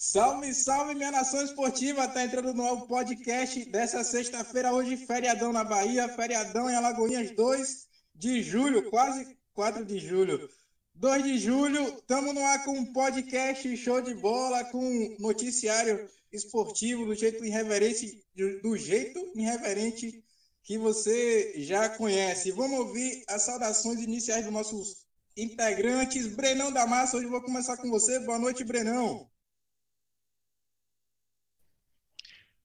Salve, salve, minha nação esportiva! Tá entrando no novo podcast dessa sexta-feira, hoje, feriadão na Bahia, feriadão em Alagoinhas, 2 de julho, quase 4 de julho. 2 de julho, estamos no ar com um podcast show de bola, com noticiário esportivo do jeito irreverente, do jeito irreverente que você já conhece. Vamos ouvir as saudações iniciais dos nossos integrantes. Brenão da Massa, hoje vou começar com você. Boa noite, Brenão.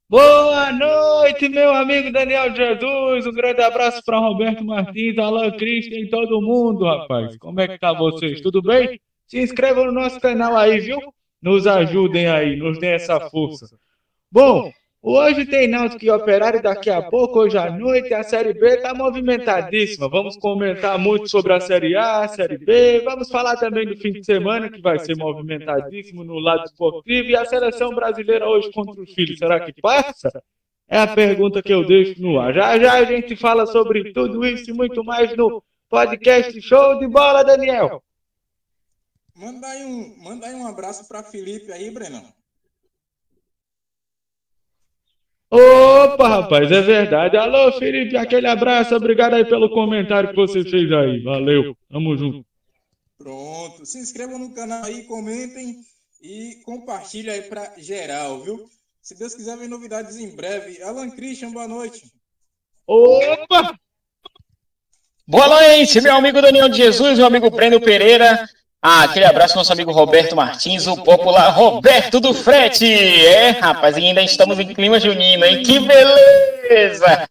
Boa noite, meu amigo Daniel Jesus. Um grande abraço para Roberto Martins, Alan Cristian e todo mundo, rapaz. Como é que tá vocês? Tudo bem? Se inscrevam no nosso canal aí, viu? Nos ajudem aí, nos dêem essa força. Bom, Hoje tem Náutico e Operário, daqui a pouco, hoje à noite, a Série B está movimentadíssima. Vamos comentar muito sobre a Série A, a Série B, vamos falar também do fim de semana, que vai ser movimentadíssimo no lado esportivo, e a seleção brasileira hoje contra o Chile, será que passa? É a pergunta que eu deixo no ar. Já já a gente fala sobre tudo isso e muito mais no podcast Show de Bola, Daniel. Manda aí um, manda aí um abraço para Felipe aí, Brenão. Opa, rapaz, é verdade. Alô, Felipe, aquele abraço. Obrigado aí pelo comentário que você fez aí. Valeu, tamo junto. Pronto, se inscrevam no canal aí, comentem e compartilhem aí para geral, viu? Se Deus quiser, vem novidades em breve. Alan Christian, boa noite. Opa! Boa noite, meu amigo Daniel de Jesus, meu amigo Breno Pereira. Ah, aquele abraço nosso amigo Roberto Martins, o popular Roberto do Frete. É, rapaz, ainda estamos em clima junino, hein? Que beleza!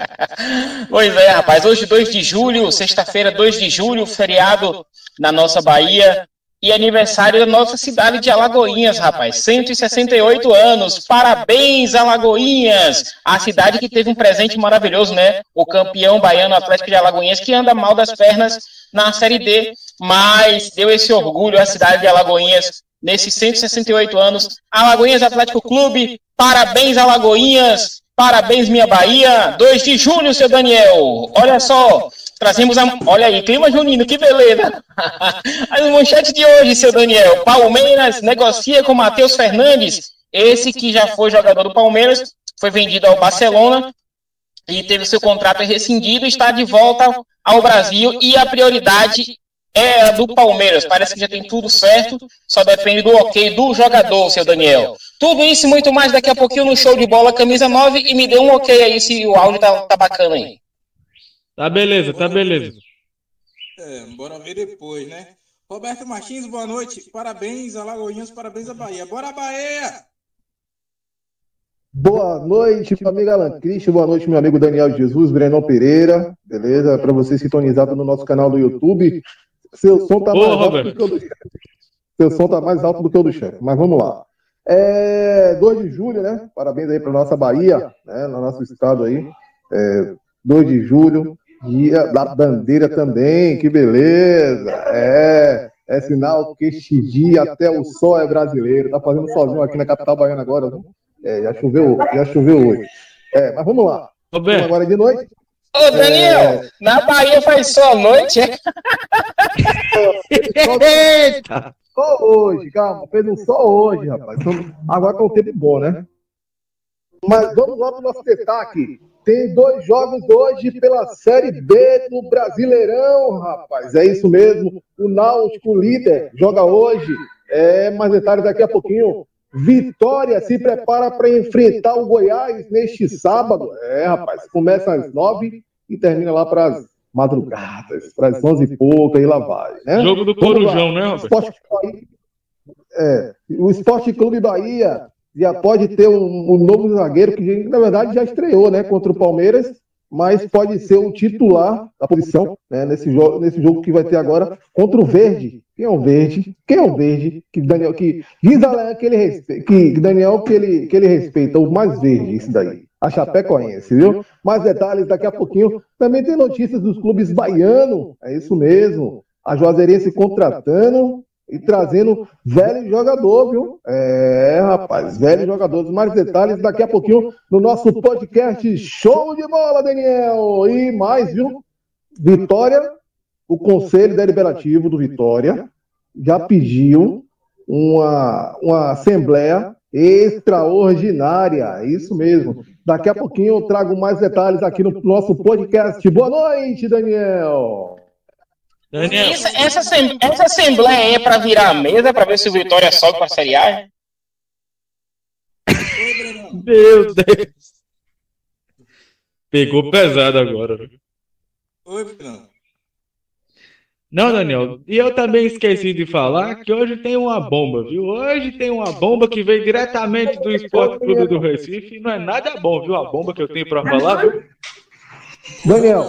pois é, rapaz, hoje 2 de julho, sexta-feira, 2 de julho, feriado na nossa Bahia e aniversário da nossa cidade de Alagoinhas, rapaz. 168 anos. Parabéns, Alagoinhas! A cidade que teve um presente maravilhoso, né? O campeão baiano Atlético de Alagoinhas, que anda mal das pernas na Série D mas deu esse orgulho à cidade de Alagoinhas nesses 168 anos. Alagoinhas Atlético Clube, parabéns Alagoinhas, parabéns minha Bahia. 2 de julho, seu Daniel. Olha só, trazemos a. Olha aí, clima junino, que beleza. As manchetes de hoje, seu Daniel. Palmeiras negocia com Matheus Fernandes, esse que já foi jogador do Palmeiras, foi vendido ao Barcelona e teve seu contrato rescindido, está de volta ao Brasil e a prioridade é a do Palmeiras. Parece que já tem tudo certo, só depende do ok do jogador, seu Daniel. Tudo isso e muito mais daqui a pouquinho no show de bola camisa 9 e me dê um ok aí se o áudio tá, tá bacana aí. Tá beleza, tá beleza. É, bora ver depois, né? Roberto Martins, boa noite. Parabéns, Alagoinhas, parabéns à Bahia. Bora, Bahia! Boa noite, meu amigo Alan Cristo. Boa noite, meu amigo Daniel Jesus, Brenão Pereira. Beleza? Para você sintonizado no nosso canal do YouTube. Seu som tá mais alto do que o do chefe. Seu som tá mais alto do que o do chefe. Mas vamos lá. É 2 de julho, né? Parabéns aí para nossa Bahia, né? No nosso estado aí. É, 2 de julho, dia da bandeira também. Que beleza! É, é sinal que este dia até o sol é brasileiro. Tá fazendo sozinho aqui na capital baiana agora, né? É, já choveu, já choveu hoje. É, mas vamos lá. Vamos agora de noite. Ô, Daniel, é... na Bahia faz só noite, é? Eita! Só hoje, calma, fez um só hoje, rapaz. Agora tá um tempo bom, né? Mas vamos lá para o nosso destaque. Tem dois jogos hoje pela Série B do Brasileirão, rapaz. É isso mesmo. O Náutico líder joga hoje. É, mais detalhes daqui a pouquinho. Vitória se prepara para enfrentar o Goiás neste sábado. É, rapaz, começa às nove e termina lá para as madrugadas, para as onze e pouca, e lá vai. Né? Jogo do Corujão, né, Esporte, é, o Esporte Clube Bahia já pode ter um, um, novo zagueiro que, na verdade, já estreou né, contra o Palmeiras, mas pode ser o titular da posição né, nesse, jogo, nesse jogo que vai ter agora contra o Verde. Quem é o Verde? Quem é o Verde? Que Daniel que diz Alain que ele respeita, que Daniel que ele, que ele respeita o mais verde, isso daí. A Chapecoense, viu? Mais detalhes daqui a pouquinho. Também tem notícias dos clubes baianos, é isso mesmo. A Juazeirense contratando e trazendo velho jogador, viu? É, rapaz, velho jogador. Mais detalhes daqui a pouquinho no nosso podcast Show de Bola, Daniel. E mais, viu? Vitória, o Conselho Deliberativo do Vitória já pediu uma, uma assembleia extraordinária, isso mesmo. Daqui a pouquinho eu trago mais detalhes aqui no nosso podcast. Boa noite, Daniel. Daniel. Essa, essa, essa assembleia é para virar a mesa para ver se o Vitória sobe para a Série A? Meu Deus. Pegou pesado agora. Oi, Bruno. Não, Daniel, e eu também esqueci de falar que hoje tem uma bomba, viu? Hoje tem uma bomba que veio diretamente do Esporte Clube do Recife e não é nada bom, viu? A bomba que eu tenho para falar, viu? Daniel,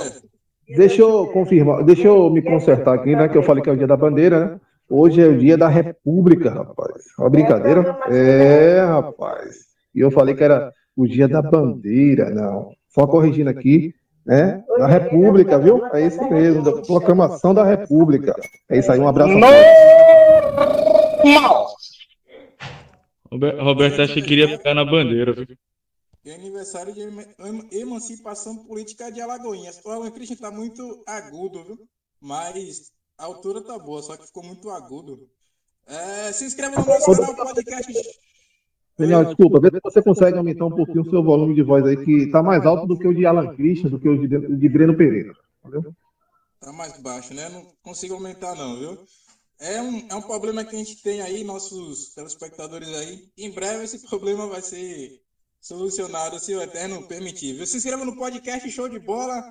deixa eu confirmar, deixa eu me consertar aqui, né? Que eu falei que é o dia da bandeira, né? Hoje é o dia da República, rapaz. Uma brincadeira? É, rapaz. E eu falei que era o dia da bandeira, não. Só corrigindo aqui, né? Da República, viu? É isso mesmo, da proclamação da República. É isso aí, um abraço. Normal! Roberto, acho que queria ficar na bandeira, viu? E aniversário de emancipação política de Alagoinhas. O Alan Christian tá muito agudo, viu? Mas a altura tá boa, só que ficou muito agudo. É, se inscreva no nosso canal podcast Daniel, desculpa, vê se você consegue aumentar um pouquinho o seu volume de voz aí, que está mais alto do que o de Alan Christian, do que o de, de Breno Pereira. Entendeu? Tá mais baixo, né? Não consigo aumentar, não, viu? É um, é um problema que a gente tem aí, nossos telespectadores aí. Em breve esse problema vai ser solucionado, se o Eterno permitir. Viu? Se inscreva no podcast Show de Bola.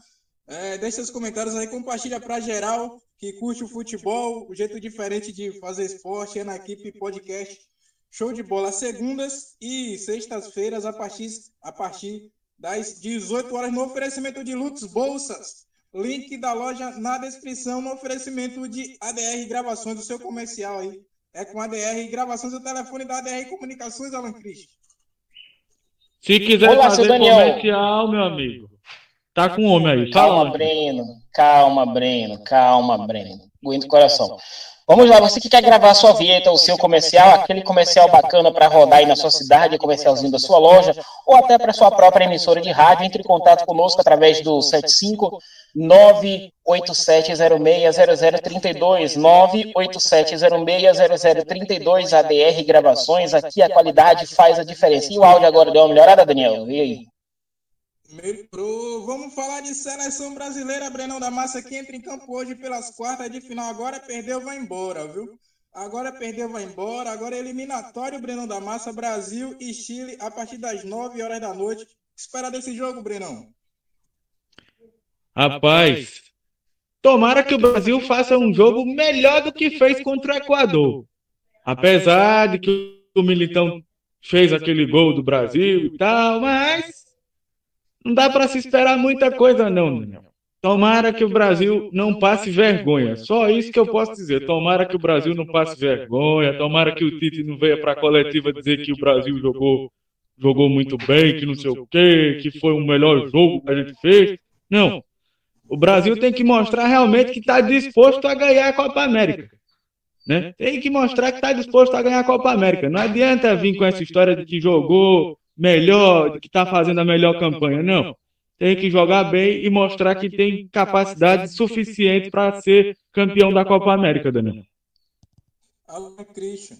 É, deixe seus comentários aí, compartilha para geral que curte o futebol, o jeito diferente de fazer esporte é na equipe podcast Show de bola segundas e sextas-feiras a partir, a partir das 18 horas no oferecimento de Lutz Bolsas. Link da loja na descrição no oferecimento de ADR Gravações do seu comercial aí. É com ADR Gravações o telefone da ADR Comunicações, Alan Cristo. Se quiser Olá, fazer comercial, meu amigo, tá com homem aí. Calma, Breno. Calma, Breno. Calma, Breno. Aguenta o coração. Vamos lá, você que quer gravar sua vinheta, o seu comercial, aquele comercial bacana para rodar aí na sua cidade, comercialzinho da sua loja, ou até para sua própria emissora de rádio, entre em contato conosco através do 75 987060032, 987060032, ADR Gravações, aqui a qualidade faz a diferença. E o áudio agora deu uma melhorada, Daniel? E aí? Pro, vamos falar de seleção brasileira, Brenão da Massa, que entra em campo hoje pelas quartas de final. Agora perdeu, vai embora, viu? Agora perdeu, vai embora. Agora é eliminatório, Brenão da Massa, Brasil e Chile, a partir das 9 horas da noite. Espera desse jogo, Brenão. Rapaz, tomara que o Brasil faça um jogo melhor do que fez contra o Equador. Apesar de que o Militão fez aquele gol do Brasil e tal, mas não dá para se esperar muita coisa, não, Daniel. Tomara que o Brasil não passe vergonha. Só isso que eu posso dizer. Tomara que o Brasil não passe vergonha. Tomara que o Tite não venha para a coletiva dizer que o Brasil jogou, jogou muito bem, que não sei o quê, que foi o melhor jogo que a gente fez. Não. O Brasil tem que mostrar realmente que está disposto a ganhar a Copa América. Né? Tem que mostrar que está disposto a ganhar a Copa América. Não adianta vir com essa história de que jogou melhor, que está fazendo a melhor campanha. Não. Tem que jogar bem e mostrar que tem capacidade suficiente para ser campeão da Copa América, Daniel. Alan Christian.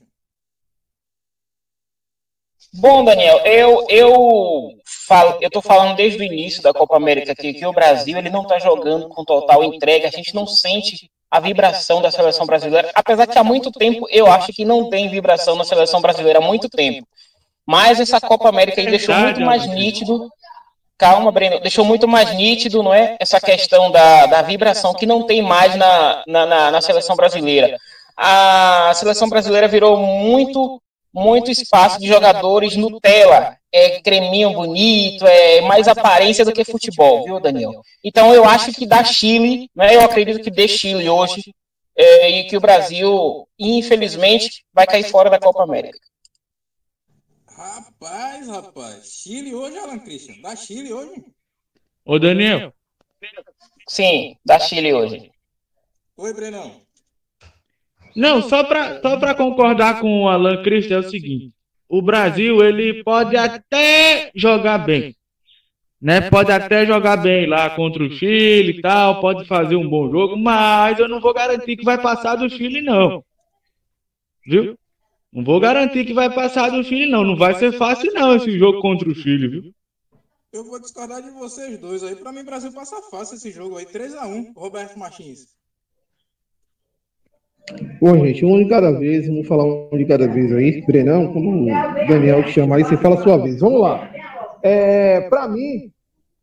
Bom, Daniel, eu eu falo, eu tô falando desde o início da Copa América aqui que o Brasil ele não está jogando com total entrega, a gente não sente a vibração da seleção brasileira, apesar que há muito tempo eu acho que não tem vibração na seleção brasileira há muito tempo. Mas essa Copa América aí deixou muito mais nítido. Calma, Breno, deixou muito mais nítido, não é? Essa questão da, da vibração que não tem mais na, na, na, na seleção brasileira. A seleção brasileira virou muito muito espaço de jogadores Nutella, é creminho bonito, é mais aparência do que futebol, viu, Daniel? Então eu acho que da Chile, né, eu acredito que de Chile hoje, é, e que o Brasil, infelizmente, vai cair fora da Copa América. Rapaz, rapaz. Chile hoje, Alan Christian? Da Chile hoje? Ô, Daniel. Sim, da Chile hoje. Oi, Brenão. Não, só para só pra concordar com o Alan Christian é o seguinte. O Brasil, ele pode até jogar bem. Né? Pode até jogar bem lá contra o Chile e tal, pode fazer um bom jogo, mas eu não vou garantir que vai passar do Chile, não. Viu? Não vou garantir que vai passar do Chile, não. Não vai ser fácil, não, esse jogo contra o Chile, viu? Eu vou discordar de vocês dois aí. Pra mim, o Brasil passa fácil esse jogo aí. 3x1, Roberto Martins. Bom, gente, um de cada vez, vamos falar um de cada vez aí. Brenão, quando o Daniel te chamar aí, você fala a sua vez. Vamos lá. É, para mim,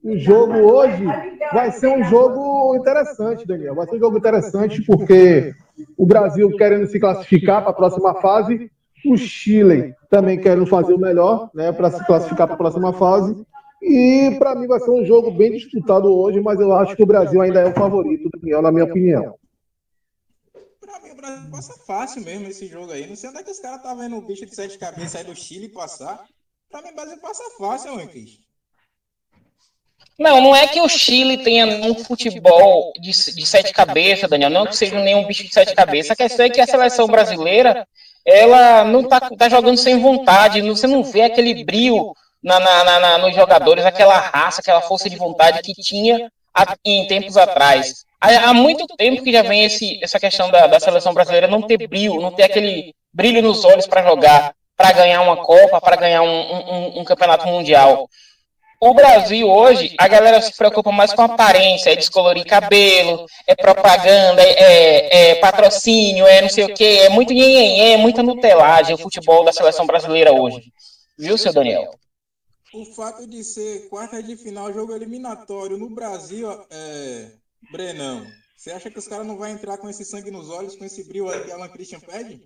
o jogo hoje vai ser um jogo interessante, Daniel. Vai ser um jogo interessante porque o Brasil querendo se classificar para a próxima fase, o Chile também querendo fazer o melhor, né, para se classificar para a próxima fase. E para mim vai ser um jogo bem disputado hoje, mas eu acho que o Brasil ainda é o favorito, Daniel, na minha opinião. Pra mim, o Brasil passa fácil mesmo esse jogo aí. Não sei onde é que os caras tá vendo o bicho de sete cabeças aí do Chile passar. Pra mim, o Brasil passa fácil, Cris. Não, não é que o Chile tenha um futebol de, de sete cabeças, Daniel. Não que seja nenhum bicho de sete cabeças. A questão é que a seleção brasileira, ela não tá, tá jogando sem vontade. Você não vê aquele brilho na, na, na, nos jogadores, aquela raça, aquela força de vontade que tinha em tempos atrás. Há, há muito tempo que já vem esse, essa questão da, da seleção brasileira não ter brilho, não ter aquele brilho nos olhos para jogar, para ganhar uma Copa, para ganhar um, um, um campeonato mundial. O Brasil hoje, a galera se preocupa mais com aparência, é descolorir cabelo, é propaganda, é, é, é patrocínio, é não sei o que, é muito nhenhenhé, é muita nutelagem o futebol da seleção brasileira hoje. Viu, seu Daniel? O fato de ser quarta de final, jogo eliminatório no Brasil, é... Brenão, você acha que os caras não vão entrar com esse sangue nos olhos, com esse brilho aí que Alan Christian pede?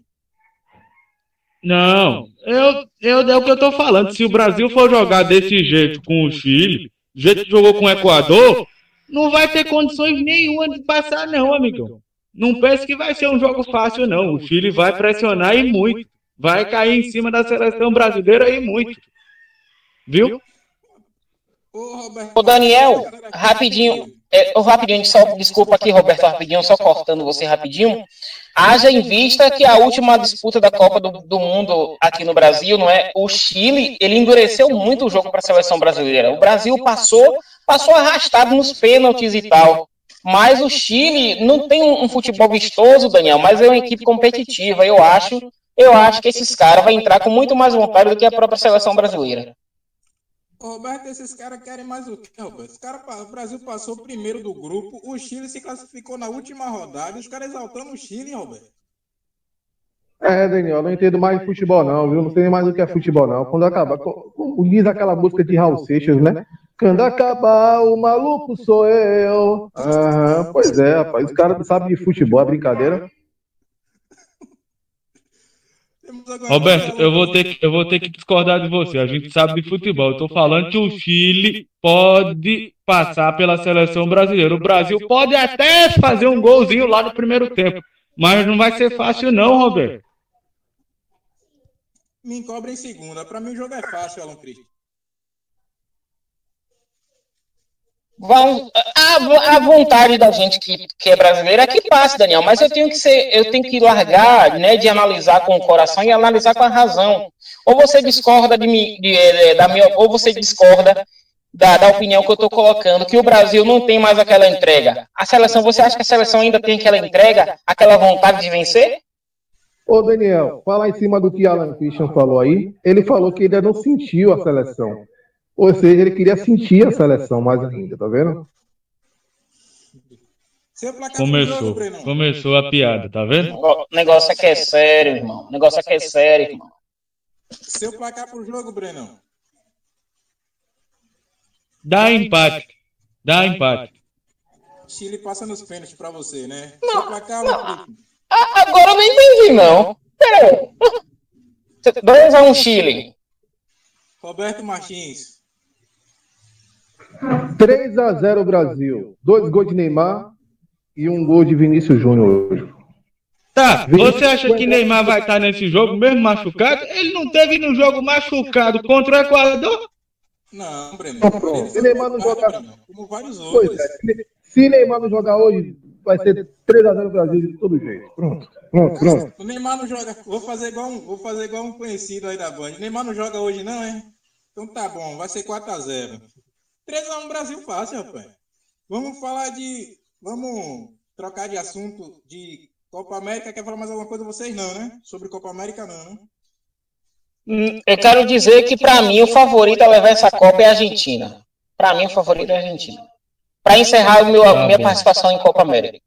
Não, eu, eu, é o que eu tô falando. Se o Brasil for jogar desse jeito com o Chile, do jeito que jogou com o Equador, não vai ter condições nenhuma de passar, não, amigão. Não pense que vai ser um jogo fácil, não. O Chile vai pressionar e muito. Vai cair em cima da seleção brasileira e muito. Viu? Ô, Daniel, rapidinho. É, rapidinho, só, desculpa aqui, Roberto, rapidinho, só cortando você rapidinho. Haja em vista que a última disputa da Copa do, do Mundo aqui no Brasil, não é? O Chile, ele endureceu muito o jogo para a seleção brasileira. O Brasil passou, passou arrastado nos pênaltis e tal. Mas o Chile não tem um, um futebol vistoso, Daniel, mas é uma equipe competitiva. Eu acho, eu acho que esses caras vão entrar com muito mais vontade do que a própria seleção brasileira. Roberto, esses caras querem mais o que, Roberto? Cara, o Brasil passou primeiro do grupo, o Chile se classificou na última rodada, os caras exaltando o Chile, Roberto. É, Daniel, não entendo mais de futebol, não, viu? Não sei mais o que é futebol, não. Quando acabar, como diz aquela música de Raul Seixas, né? Quando acabar, o maluco sou eu. Ah, pois é, rapaz. Os caras não sabem de futebol, é brincadeira. Roberto, eu vou, ter que, eu vou ter que discordar de você. A gente sabe de futebol. Eu tô falando que o Chile pode passar pela seleção brasileira. O Brasil pode até fazer um golzinho lá no primeiro tempo. Mas não vai ser fácil, não, Roberto. Me cobra em segunda. Para mim o jogo é fácil, Alan Cristo. Vão a, a vontade da gente que, que é brasileira é que passe, Daniel, mas eu tenho que ser, eu tenho que largar, né, de analisar com o coração e analisar com a razão. Ou você discorda de, de, de da minha, ou você discorda da, da opinião que eu estou colocando, que o Brasil não tem mais aquela entrega. A seleção, você acha que a seleção ainda tem aquela entrega, aquela vontade de vencer? Ô Daniel, fala em cima do que Alan Christian falou aí. Ele falou que ainda não sentiu a seleção. Ou seja, ele queria sentir a seleção mais ainda, tá vendo? Começou, começou a piada, tá vendo? O negócio aqui é sério, irmão. O negócio aqui é sério, irmão. Seu placar pro jogo, Brenão. Dá empate. Dá empate. Chile passa nos pênaltis pra você, né? Não, Seu placar, não. Agora eu não entendi, não. Peraí. 2x1 um Chile. Roberto Martins. 3 a 0 Brasil. Dois gols de Neymar e um gol de Vinícius Júnior hoje. Tá, você acha que Neymar vai estar nesse jogo mesmo machucado? Ele não teve no jogo machucado contra o Equador? Não, Breno. Não, Se Neymar não jogar. Como vários outros. É, se Neymar não jogar hoje, vai ser 3x0 Brasil de todo jeito. Pronto, pronto, pronto. O Neymar não joga. Vou fazer igual um, vou fazer igual um conhecido aí da Band. Neymar não joga hoje, não, hein? Então tá bom, vai ser 4x0. 3x1 Brasil fácil, rapaz. Vamos falar de. Vamos trocar de assunto de Copa América, quer falar mais alguma coisa? Vocês não, né? Sobre Copa América, não, né? Hum, eu quero dizer que, para mim, o favorito a levar essa Copa é a Argentina. Para mim, o favorito é a Argentina. Para encerrar o meu, tá minha participação em Copa América.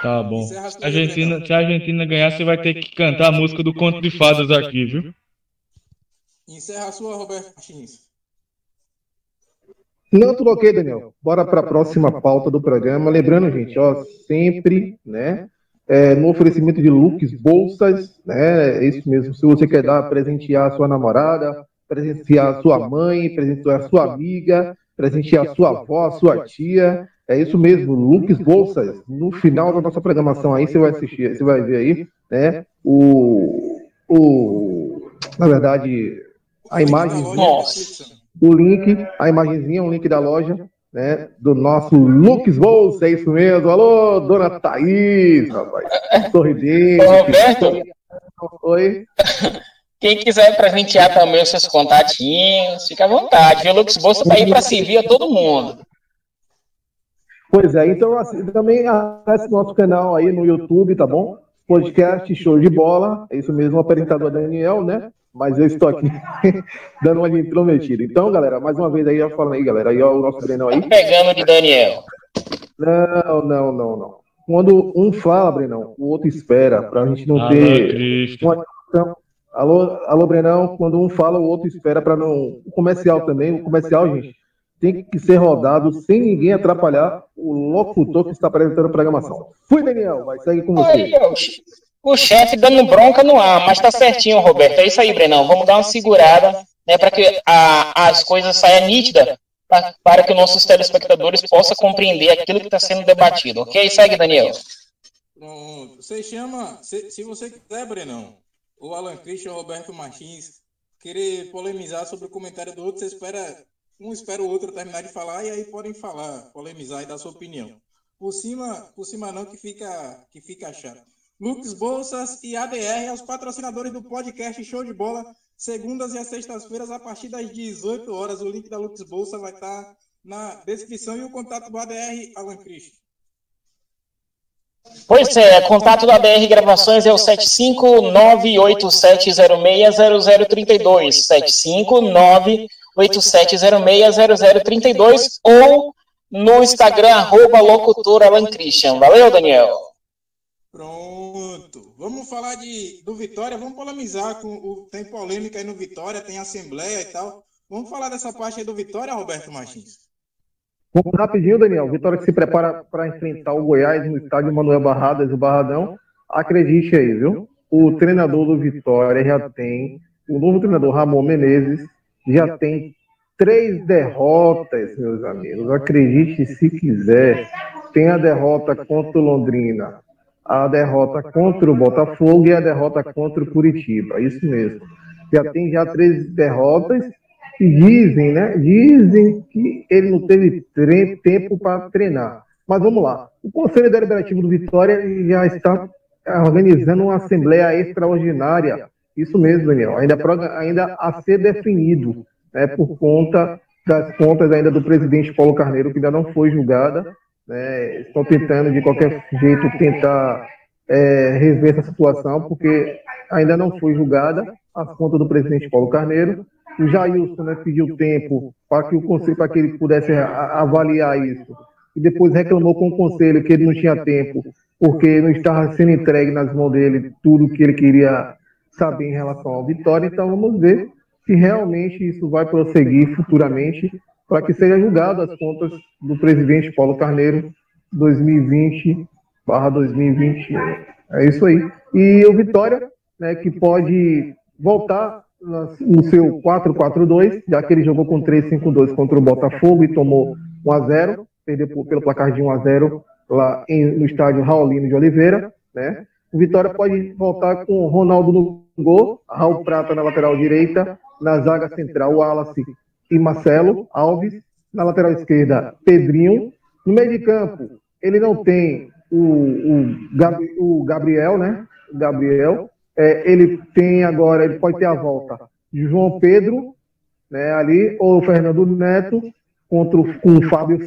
Tá bom. Se a, Argentina, se a Argentina ganhar, você vai ter que cantar a música do Conto de Fadas aqui, viu? Encerra a sua, Roberto Martins. Não troquei, Daniel. Bora para a próxima pauta do programa. Lembrando, gente, ó, sempre, né? É, no oferecimento de looks, bolsas, né? É isso mesmo. Se você quer dar, presentear a sua namorada, presentear a sua mãe, presentear a sua amiga, presentear a sua avó, a sua tia. É isso mesmo, looks, bolsas. No final da nossa programação aí, você vai assistir, você vai ver aí, né? O, o na verdade, a imagem. Nossa o link, a imagenzinha, um link da loja, né? Do nosso Lux Bolsa, é isso mesmo. Alô, dona Thaís, rapaz. Sorridente. Roberto. Oi. Quem quiser presentear também os seus contatinhos, fica à vontade. O Lux Bolsa tá aí para servir a todo mundo. Pois é, então assim, também acesse nosso canal aí no YouTube, tá bom? Podcast Show de Bola, é isso mesmo, o apresentador Daniel, né? Mas eu estou aqui dando uma de intrometida. Então, galera, mais uma vez aí, já falando aí, galera, aí ó, o nosso Brenão aí. Pegando de Daniel. Não, não, não, não. Quando um fala, Brenão, o outro espera, para a gente não alô, ter uma discussão. Alô, alô, Brenão, quando um fala, o outro espera para não. O comercial também, o comercial, gente, tem que ser rodado sem ninguém atrapalhar o locutor que está apresentando a programação. Fui, Daniel, vai seguir com você. O chefe dando bronca no ar, mas tá certinho, Roberto. É isso aí, Brenão. Vamos dar uma segurada, né, para que a, as coisas saiam nítidas, pra, para que os nossos telespectadores possam compreender aquilo que está sendo debatido, ok? Segue, Daniel. Pronto. Você chama, se, se você quiser, Brenão, o Alan Christian, o Roberto Martins, querer polemizar sobre o comentário do outro, você espera, um espera o outro terminar de falar e aí podem falar, polemizar e dar sua opinião. Por cima, por cima não que fica, que fica chato. Lux Bolsas e ADR aos patrocinadores do podcast Show de Bola, segundas e sextas-feiras, a partir das 18 horas. O link da Lux Bolsa vai estar na descrição e o contato do ADR, Alan Cristo. Pois é, contato do ADR Gravações é o 75987060032, 75987060032 ou no Instagram, arroba locutor Alan Christian. Valeu, Daniel. Pronto. Vamos falar de, do Vitória, vamos polemizar com o. Tem polêmica aí no Vitória, tem Assembleia e tal. Vamos falar dessa parte aí do Vitória, Roberto Martins. Rapidinho, Daniel. Vitória que se prepara para enfrentar o Goiás no estádio Manuel Barradas, o Barradão. Acredite aí, viu? O treinador do Vitória já tem, o novo treinador Ramon Menezes já tem três derrotas, meus amigos. Acredite se quiser. Tem a derrota contra o Londrina, a derrota contra o Botafogo e a derrota contra o Curitiba. Isso mesmo. Já tem já três derrotas e dizem, né? Dizem que ele não teve tempo para treinar. Mas vamos lá. O Conselho Deliberativo do Vitória já está organizando uma assembleia extraordinária. Isso mesmo, Daniel. Ainda, ainda a ser definido, né, por conta das contas ainda do presidente Paulo Carneiro, que ainda não foi julgada né, estão tentando de qualquer jeito tentar é, rever essa situação, porque ainda não foi julgada as contas do presidente Paulo Carneiro. O Jailson né, pediu tempo para que o conselho, para que ele pudesse avaliar isso, e depois reclamou com o conselho que ele não tinha tempo, porque não estava sendo entregue nas mãos dele tudo que ele queria saber em relação ao Vitória. Então vamos ver se realmente isso vai prosseguir futuramente para que seja julgado as contas do presidente Paulo Carneiro 2020 2021. É isso aí. E o Vitória, né, que pode voltar no seu 4-4-2, já que ele jogou com 3-5-2 contra o Botafogo e tomou 1x0, perdeu pelo placar de 1x0 lá em, no estádio Raulino de Oliveira, né? O Vitória pode voltar com Ronaldo no gol, Raul Prata na lateral direita, na zaga central, o Wallace e Marcelo Alves. Na lateral esquerda, Pedrinho. No meio de campo, ele não tem o, o, Gab, o Gabriel, né? Gabriel. É, ele tem agora, ele pode ter a volta de João Pedro, né? Ali, ou Fernando Neto contra o, com o Fábio,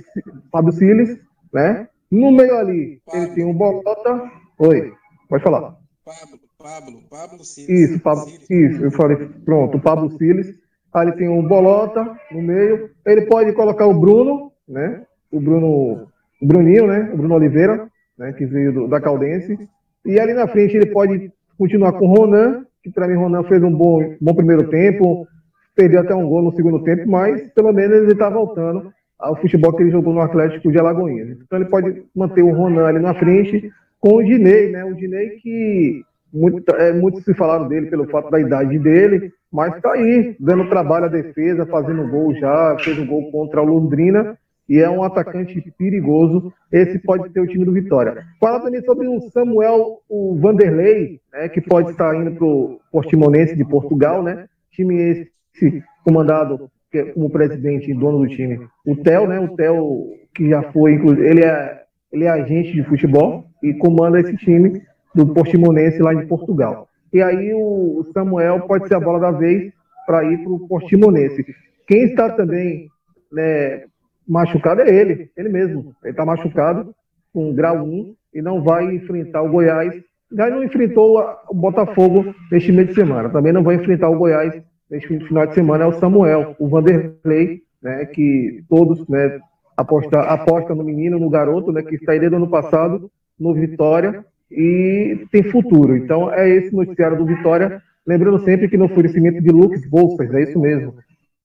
Fábio Siles, né? No meio ali, Pablo. ele tem um Bolota. Oi, pode falar. Pablo, Pablo, Pablo Siles. Isso, Pablo, Siles. isso, eu falei, pronto, o Pablo Siles. Ele tem um Bolota no meio. Ele pode colocar o Bruno, né? O Bruno, o Bruninho, né? O Bruno Oliveira, né? Que veio do, da Caldense. E ali na frente ele pode continuar com o Ronan, que para mim Ronan fez um bom, bom primeiro tempo, perdeu até um gol no segundo tempo, mas pelo menos ele está voltando ao futebol que ele jogou no Atlético de Alagoinhas. Então ele pode manter o Ronan ali na frente com o Dinei, né? O Dinei que muito, é, muito se falaram dele pelo fato da idade dele, mas está aí, dando trabalho à defesa, fazendo gol já, fez um gol contra o Londrina e é um atacante perigoso. Esse pode ser o time do Vitória. Fala também sobre o Samuel o Vanderlei, né, que pode estar indo para o Portimonense de Portugal, né? Time esse comandado é como presidente e dono do time, o Theo, né? O Theo que já foi, ele é, ele é agente de futebol e comanda esse time do Portimonense lá de Portugal. E aí o Samuel pode ser a bola da vez para ir para o Portimonense. Quem está também né, machucado é ele, ele mesmo. Ele está machucado com grau 1 e não vai enfrentar o Goiás. Já não enfrentou o Botafogo neste meio de semana. Também não vai enfrentar o Goiás neste final de semana. É o Samuel, o Vanderlei, né, que todos né, aposta, aposta no menino, no garoto, né, que desde o ano passado no Vitória e tem futuro. Então é esse noticiário do Vitória. Lembrando sempre que no oferecimento de Lucas Bolsas, é isso mesmo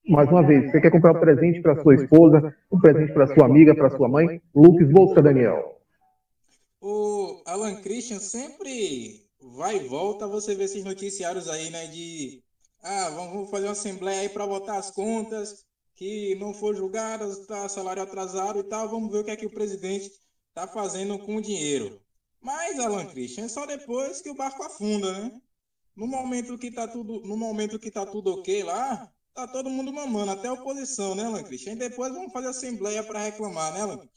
mais uma vez, você quer comprar um presente para sua esposa, um presente para sua amiga, para sua mãe? Lucas Bolsa Daniel. O Alan Christian sempre vai e volta, você vê esses noticiários aí, né, de ah, vamos fazer uma assembleia aí para votar as contas, que não for julgadas, tá salário atrasado e tal, vamos ver o que é que o presidente tá fazendo com o dinheiro. Mas, Alan Christian, é só depois que o barco afunda, né? No momento que tá tudo, no momento que tá tudo ok lá, Tá todo mundo mamando, até a oposição, né, Lancris? E depois vamos fazer assembleia para reclamar, né, Lancris?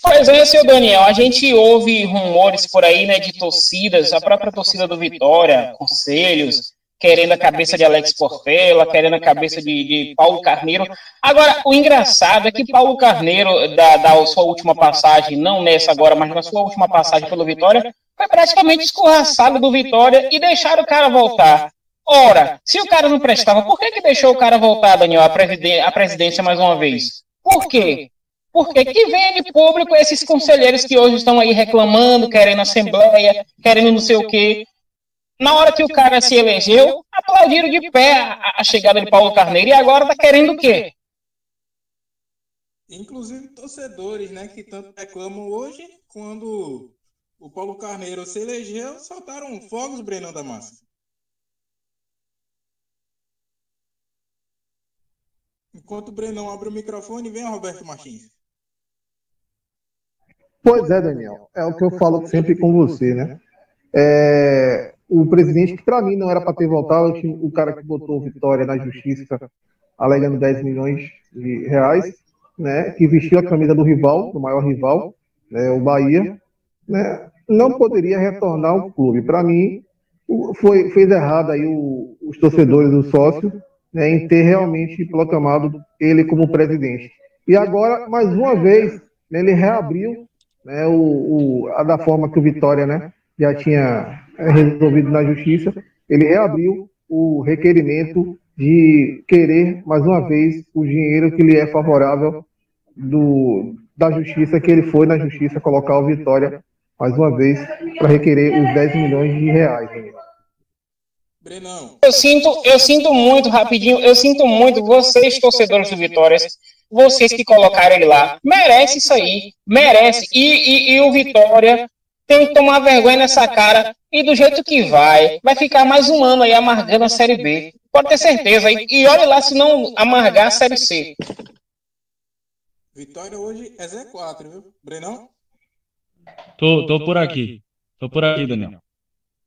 Pois é, seu Daniel, a gente ouve rumores por aí, né, de torcidas, a própria torcida do Vitória, conselhos, querendo a cabeça de Alex Portela, querendo a cabeça de, de, Paulo Carneiro. Agora, o engraçado é que Paulo Carneiro, da, da sua última passagem, não nessa agora, mas na sua última passagem pelo Vitória, foi praticamente escorraçado do Vitória e deixaram o cara voltar. Ora, se o cara não prestava, por que, que deixou o cara voltar, Daniel, à, presidência, presidência mais uma vez? Por quê? Porque que vem de público esses conselheiros que hoje estão aí reclamando, querendo assembleia, querendo não sei o quê. Na hora que o cara se elegeu, aplaudiram de pé a, a chegada de Paulo Carneiro e agora está querendo o quê? Inclusive torcedores, né, que tanto reclamam hoje, quando o Paulo Carneiro se elegeu, soltaram fogos, Brenão da Massa. Enquanto o Brenão abre o microfone, vem o Roberto Martins. Pois é, Daniel. É o que eu falo sempre com você, né? É, o presidente, que para mim não era para ter voltado, o cara que botou Vitória na justiça, alegando 10 milhões de reais, né? Que vestiu a camisa do rival, do maior rival, né, o Bahia, né? Não poderia retornar ao clube. Para mim, foi, fez errado aí o, os torcedores, o sócio, né, em ter realmente proclamado ele como presidente. E agora, mais uma vez, né, ele reabriu né, o, o, a da forma que o Vitória né, já tinha resolvido na justiça, ele reabriu o requerimento de querer, mais uma vez, o dinheiro que lhe é favorável do, da justiça, que ele foi na justiça colocar o Vitória, mais uma vez, para requerer os 10 milhões de reais. Brenão. Eu sinto, eu sinto muito, rapidinho, eu sinto muito, vocês, torcedores do Vitória, vocês que colocaram ele lá, merece isso aí, merece. E, e, e, o Vitória tem que tomar vergonha nessa cara, e do jeito que vai, vai ficar mais um ano aí amargando a Série B. Pode ter certeza. E, e olha lá se não amargar a Série C. Vitória hoje é Z4, viu? Brenão? Tô, tô por aqui. Tô por aqui, Daniel.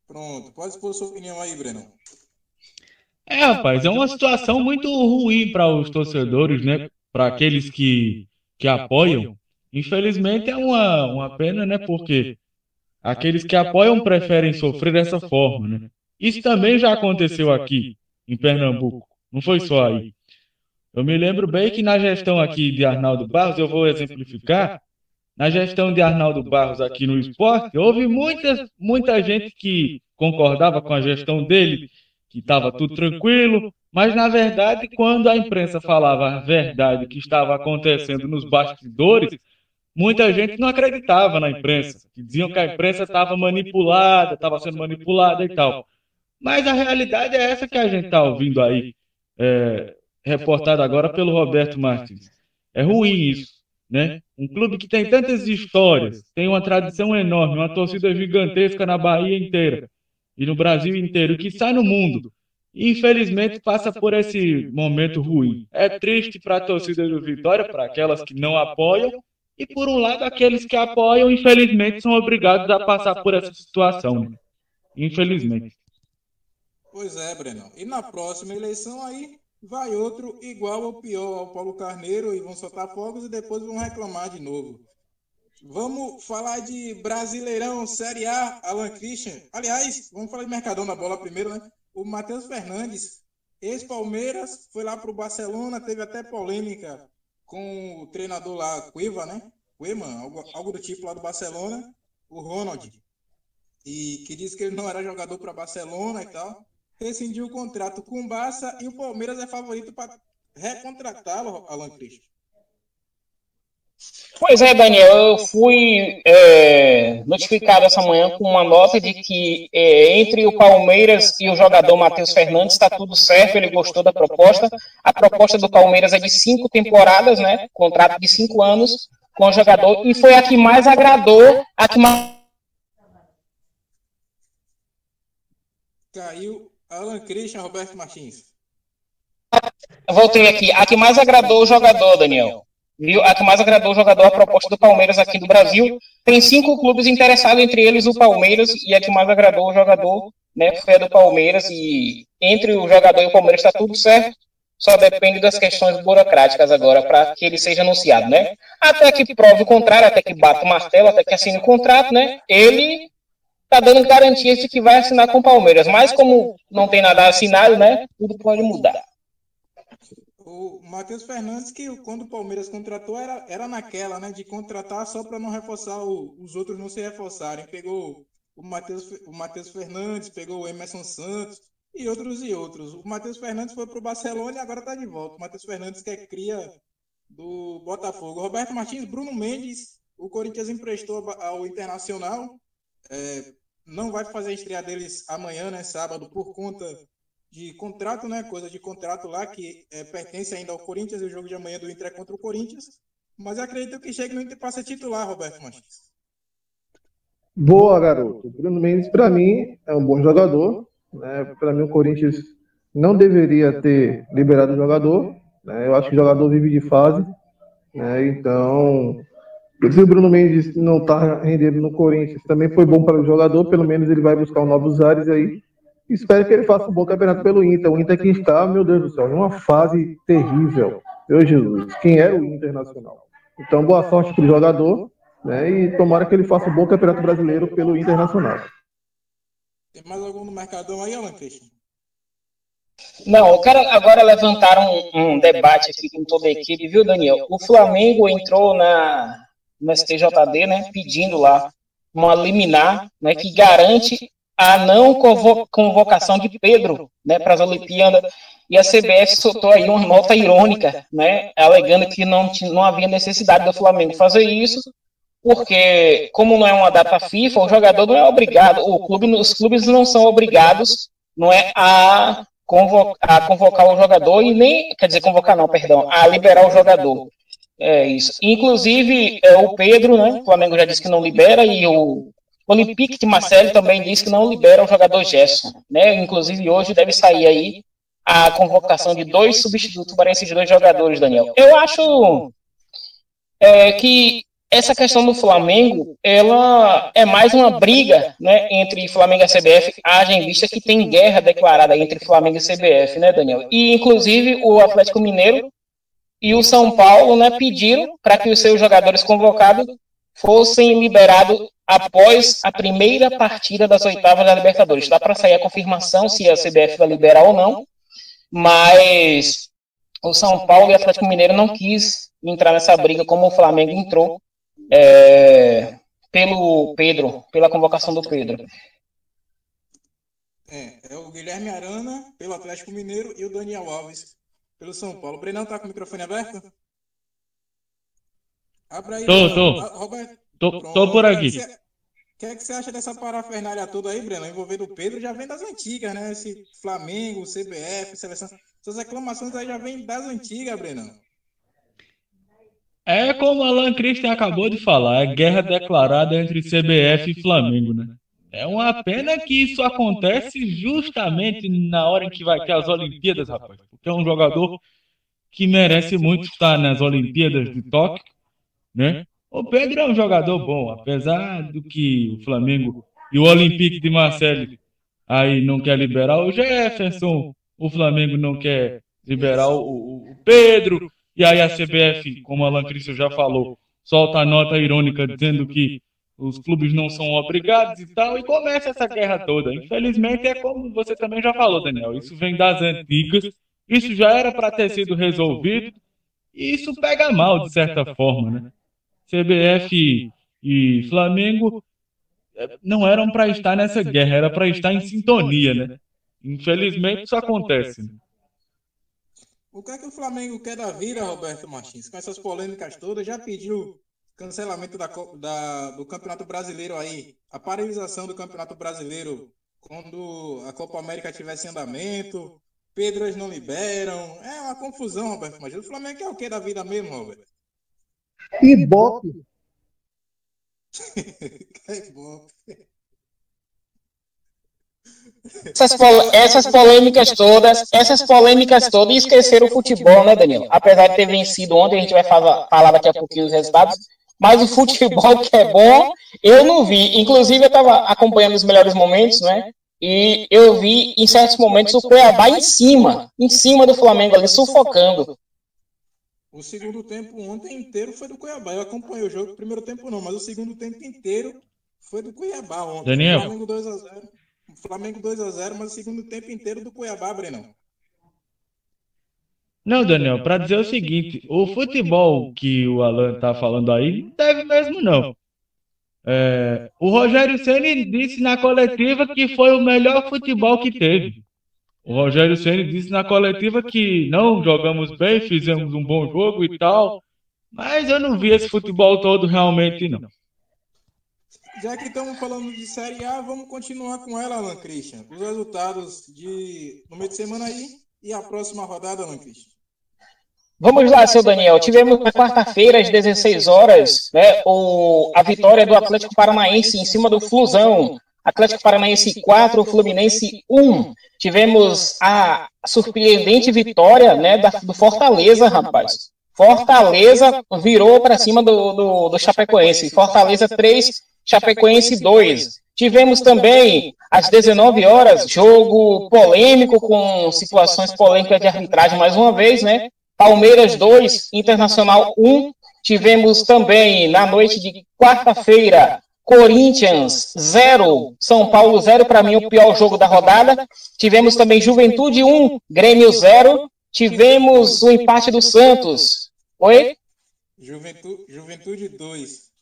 Pronto, pode expor sua opinião aí, Breno. É, rapaz, é uma situação muito ruim para os torcedores, né? Para aqueles que, que apoiam. Infelizmente é uma, uma pena, né? Porque aqueles que apoiam preferem sofrer dessa forma, né? Isso também já aconteceu aqui em Pernambuco, não foi só aí. Eu me lembro bem que na gestão aqui de Arnaldo Barros, eu vou exemplificar, na gestão de Arnaldo Barros aqui no esporte, houve muita, muita gente que concordava com a gestão dele, que estava tudo tranquilo, mas na verdade, quando a imprensa falava a verdade que estava acontecendo nos bastidores, muita gente não acreditava na imprensa, que diziam que a imprensa estava manipulada, estava sendo manipulada e tal. Mas a realidade é essa que a gente está ouvindo aí, é, reportada agora pelo Roberto Martins. É ruim isso, né? Um clube que tem tantas histórias, tem uma tradição enorme, uma torcida gigantesca na Bahia inteira e no Brasil inteiro, que sai no mundo. Infelizmente passa por esse momento ruim. É triste para a torcida do Vitória, para aquelas que não apoiam, e por um lado, aqueles que apoiam, infelizmente, são obrigados a passar por essa situação. Infelizmente. Pois é, Breno. E na próxima eleição aí vai outro igual ou pior ao Paulo Carneiro e vão soltar fogos e depois vão reclamar de novo. Vamos falar de Brasileirão Série A, Alan Christian. Aliás, vamos falar de Mercadão da Bola primeiro, né? O Matheus Fernandes, ex-Palmeiras, foi lá para o Barcelona, teve até polêmica com o treinador lá, Cueva, né? Cueva, algo, algo do tipo lá do Barcelona, o Ronald. E que disse que ele não era jogador para Barcelona e tal. Rescindiu o contrato com o Barça e o Palmeiras é favorito para recontratá-lo, Alan Cristo. Pois é, Daniel, eu fui é, notificado essa manhã com uma nota de que é, entre o Palmeiras e o jogador Matheus Fernandes está tudo certo, ele gostou da proposta. A proposta do Palmeiras é de cinco temporadas, né? Contrato de cinco anos com o jogador, e foi a que mais agradou, a que mais. Caiu Alan Christian Roberto Martins. Voltei aqui. A que mais agradou o jogador, Daniel viu? A que mais agradou o jogador a proposta do Palmeiras aqui do Brasil. Tem cinco clubes interessados, entre eles o Palmeiras, e a que mais agradou o jogador né, foi a do Palmeiras. E entre o jogador e o Palmeiras está tudo certo. Só depende das questões burocráticas agora para que ele seja anunciado, né? Até que prove o contrário, até que bata o martelo, até que assine o contrato, né? Ele tá dando garantias de que vai assinar com o Palmeiras. Mas como não tem nada assinado, né? Tudo pode mudar o Matheus Fernandes, que quando o Palmeiras contratou, era, era naquela, né? De contratar só para não reforçar o, os outros não se reforçarem. Pegou o Matheus o Matheus Fernandes, pegou o Emerson Santos e outros e outros. O Matheus Fernandes foi para o Barcelona e agora está de volta. O Matheus Fernandes que é cria do Botafogo. Roberto Martins, Bruno Mendes, o Corinthians emprestou ao Internacional. É, não vai fazer a estreia deles amanhã, né? Sábado, por conta de contrato, né? Coisa de contrato lá que é, pertence ainda ao Corinthians e o jogo de amanhã do Inter é contra o Corinthians. Mas acredito que chegue no Inter para ser titular, Roberto Martins. Boa, garoto. Bruno Mendes, para mim, é um bom jogador. Né? Para mim, o Corinthians não deveria ter liberado o jogador. Né? Eu acho que o jogador vive de fase. Né? Então, se o Bruno Mendes não está rendendo no Corinthians, também foi bom para o jogador. Pelo menos ele vai buscar novos ares aí. Espero que ele faça um bom campeonato pelo Inter. O Inter que está, meu Deus do céu, em uma fase terrível. Meu Jesus, quem era o Internacional? Então, boa sorte para o jogador, né? E tomara que ele faça um bom campeonato brasileiro pelo Internacional. Tem mais algum no mercadão aí, Alan Christian? Não, eu quero agora levantar um, um, debate aqui com toda a equipe, viu, Daniel? O Flamengo entrou na, no STJD, né, pedindo lá uma liminar, né, que garante a não convocação de Pedro né, para as Olimpíadas. E a CBF soltou aí uma nota irônica, né, alegando que não, não havia necessidade do Flamengo fazer isso, porque, como não é uma data FIFA, o jogador não é obrigado, o clube, os clubes não são obrigados não é, a, convocar, a convocar o jogador e nem, quer dizer, convocar não, perdão, a liberar o jogador. É isso. Inclusive, é, o Pedro, né, o Flamengo já disse que não libera, e o o Olympique de Marseille também disse que não libera o jogador Gerson, né? Inclusive hoje deve sair aí a convocação de dois substitutos para esses dois jogadores, Daniel. Eu acho é, que essa questão do Flamengo, ela é mais uma briga, né, entre Flamengo e CBF, haja em vista que tem guerra declarada entre Flamengo e CBF, né, Daniel? E inclusive o Atlético Mineiro e o São Paulo, né, pediram para que os seus jogadores convocados fossem liberados após a primeira partida das oitavas da Libertadores. Dá para sair a confirmação se a CBF vai liberar ou não, mas o São Paulo e o Atlético Mineiro não quis entrar nessa briga como o Flamengo entrou é, pelo Pedro, pela convocação do Pedro. É, é o Guilherme Arana pelo Atlético Mineiro e o Daniel Alves pelo São Paulo. Brenão tá com o microfone aberto? Abra aí. Tô, tô. Roberto. Tô, tô por aqui. O que, é que você acha dessa parafernália toda aí, Breno? Envolvendo o Pedro, já vem das antigas, né? Esse Flamengo, CBF, seleção. Essas reclamações aí já vem das antigas, Breno. É como o Alan Christian acabou de falar, é guerra declarada entre CBF e Flamengo, né? É uma pena que isso acontece justamente na hora em que vai ter as Olimpíadas, rapaz. Porque é um jogador que merece muito estar nas Olimpíadas de Tóquio, né? O Pedro é um jogador bom, apesar do que o Flamengo e o Olympique de Marseille aí não quer liberar o Jefferson, o Flamengo não quer liberar o, o Pedro, e aí a CBF, como a Alan Cristo já falou, solta a nota irônica dizendo que os clubes não são obrigados e tal, e começa essa guerra toda. Infelizmente é como você também já falou, Daniel, isso vem das antigas, isso já era para ter sido resolvido, e isso pega mal de certa forma, né? CBF e Flamengo eh, não eram para estar nessa guerra, era para estar em sintonia, né? Infelizmente isso acontece. Né? O que é que o Flamengo quer da vida, Roberto Martins? Com essas polêmicas todas, já pediu cancelamento da, da, do Campeonato Brasileiro aí, a paralisação do Campeonato Brasileiro quando a Copa América tivesse em andamento, Pedro não liberam. É uma confusão, Roberto Martins. O Flamengo quer o que da vida mesmo, Roberto? Ibope. Essas, pol essas polêmicas todas, essas polêmicas todas, e esqueceram o futebol, né, Daniel? Apesar de ter vencido ontem, a gente vai falar, falar daqui a pouquinho os resultados, mas o futebol que é bom, eu não vi. Inclusive, eu estava acompanhando os melhores momentos, né? E eu vi, em certos momentos, o Cuiabá em cima, em cima do Flamengo ali, sufocando. O segundo tempo ontem inteiro foi do Cuiabá. Eu acompanhei o jogo, o primeiro tempo não, mas o segundo tempo inteiro foi do Cuiabá ontem. Daniel. Flamengo 2x0. Flamengo 2x0, mas o segundo tempo inteiro do Cuiabá, Brenão. Não, Daniel, para dizer o seguinte, o futebol que o Alan tá falando aí não deve mesmo não. É, o Rogério Ceni disse na coletiva que foi o melhor futebol que teve. O Rogério Ceni disse na coletiva que não jogamos bem, fizemos um bom jogo e tal, mas eu não vi esse futebol todo realmente não. Já que estamos falando de Série A, vamos continuar com ela, Alan Christian. Os resultados de no meio de semana aí e a próxima rodada, Alan Christian. Vamos lá, seu Daniel. Tivemos na quarta-feira, às 16 horas, né, o, a vitória do Atlético Paranaense em cima do Flusão. Atlético Paranaense 4, Fluminense 1. Tivemos a surpreendente vitória né, da, do Fortaleza, rapaz. Fortaleza virou para cima do, do, do Chapecoense. Fortaleza 3, Chapecoense 2. Tivemos também, às 19 horas, jogo polêmico com situações polêmicas de arbitragem mais uma vez, né? Palmeiras 2, Internacional 1. Tivemos também, na noite de quarta-feira, Corinthians 0, São Paulo 0, para mim o pior jogo da rodada. Tivemos também Juventude 1, Grêmio 0. Tivemos o empate do Santos. Oi? Juventude, Juventude 2.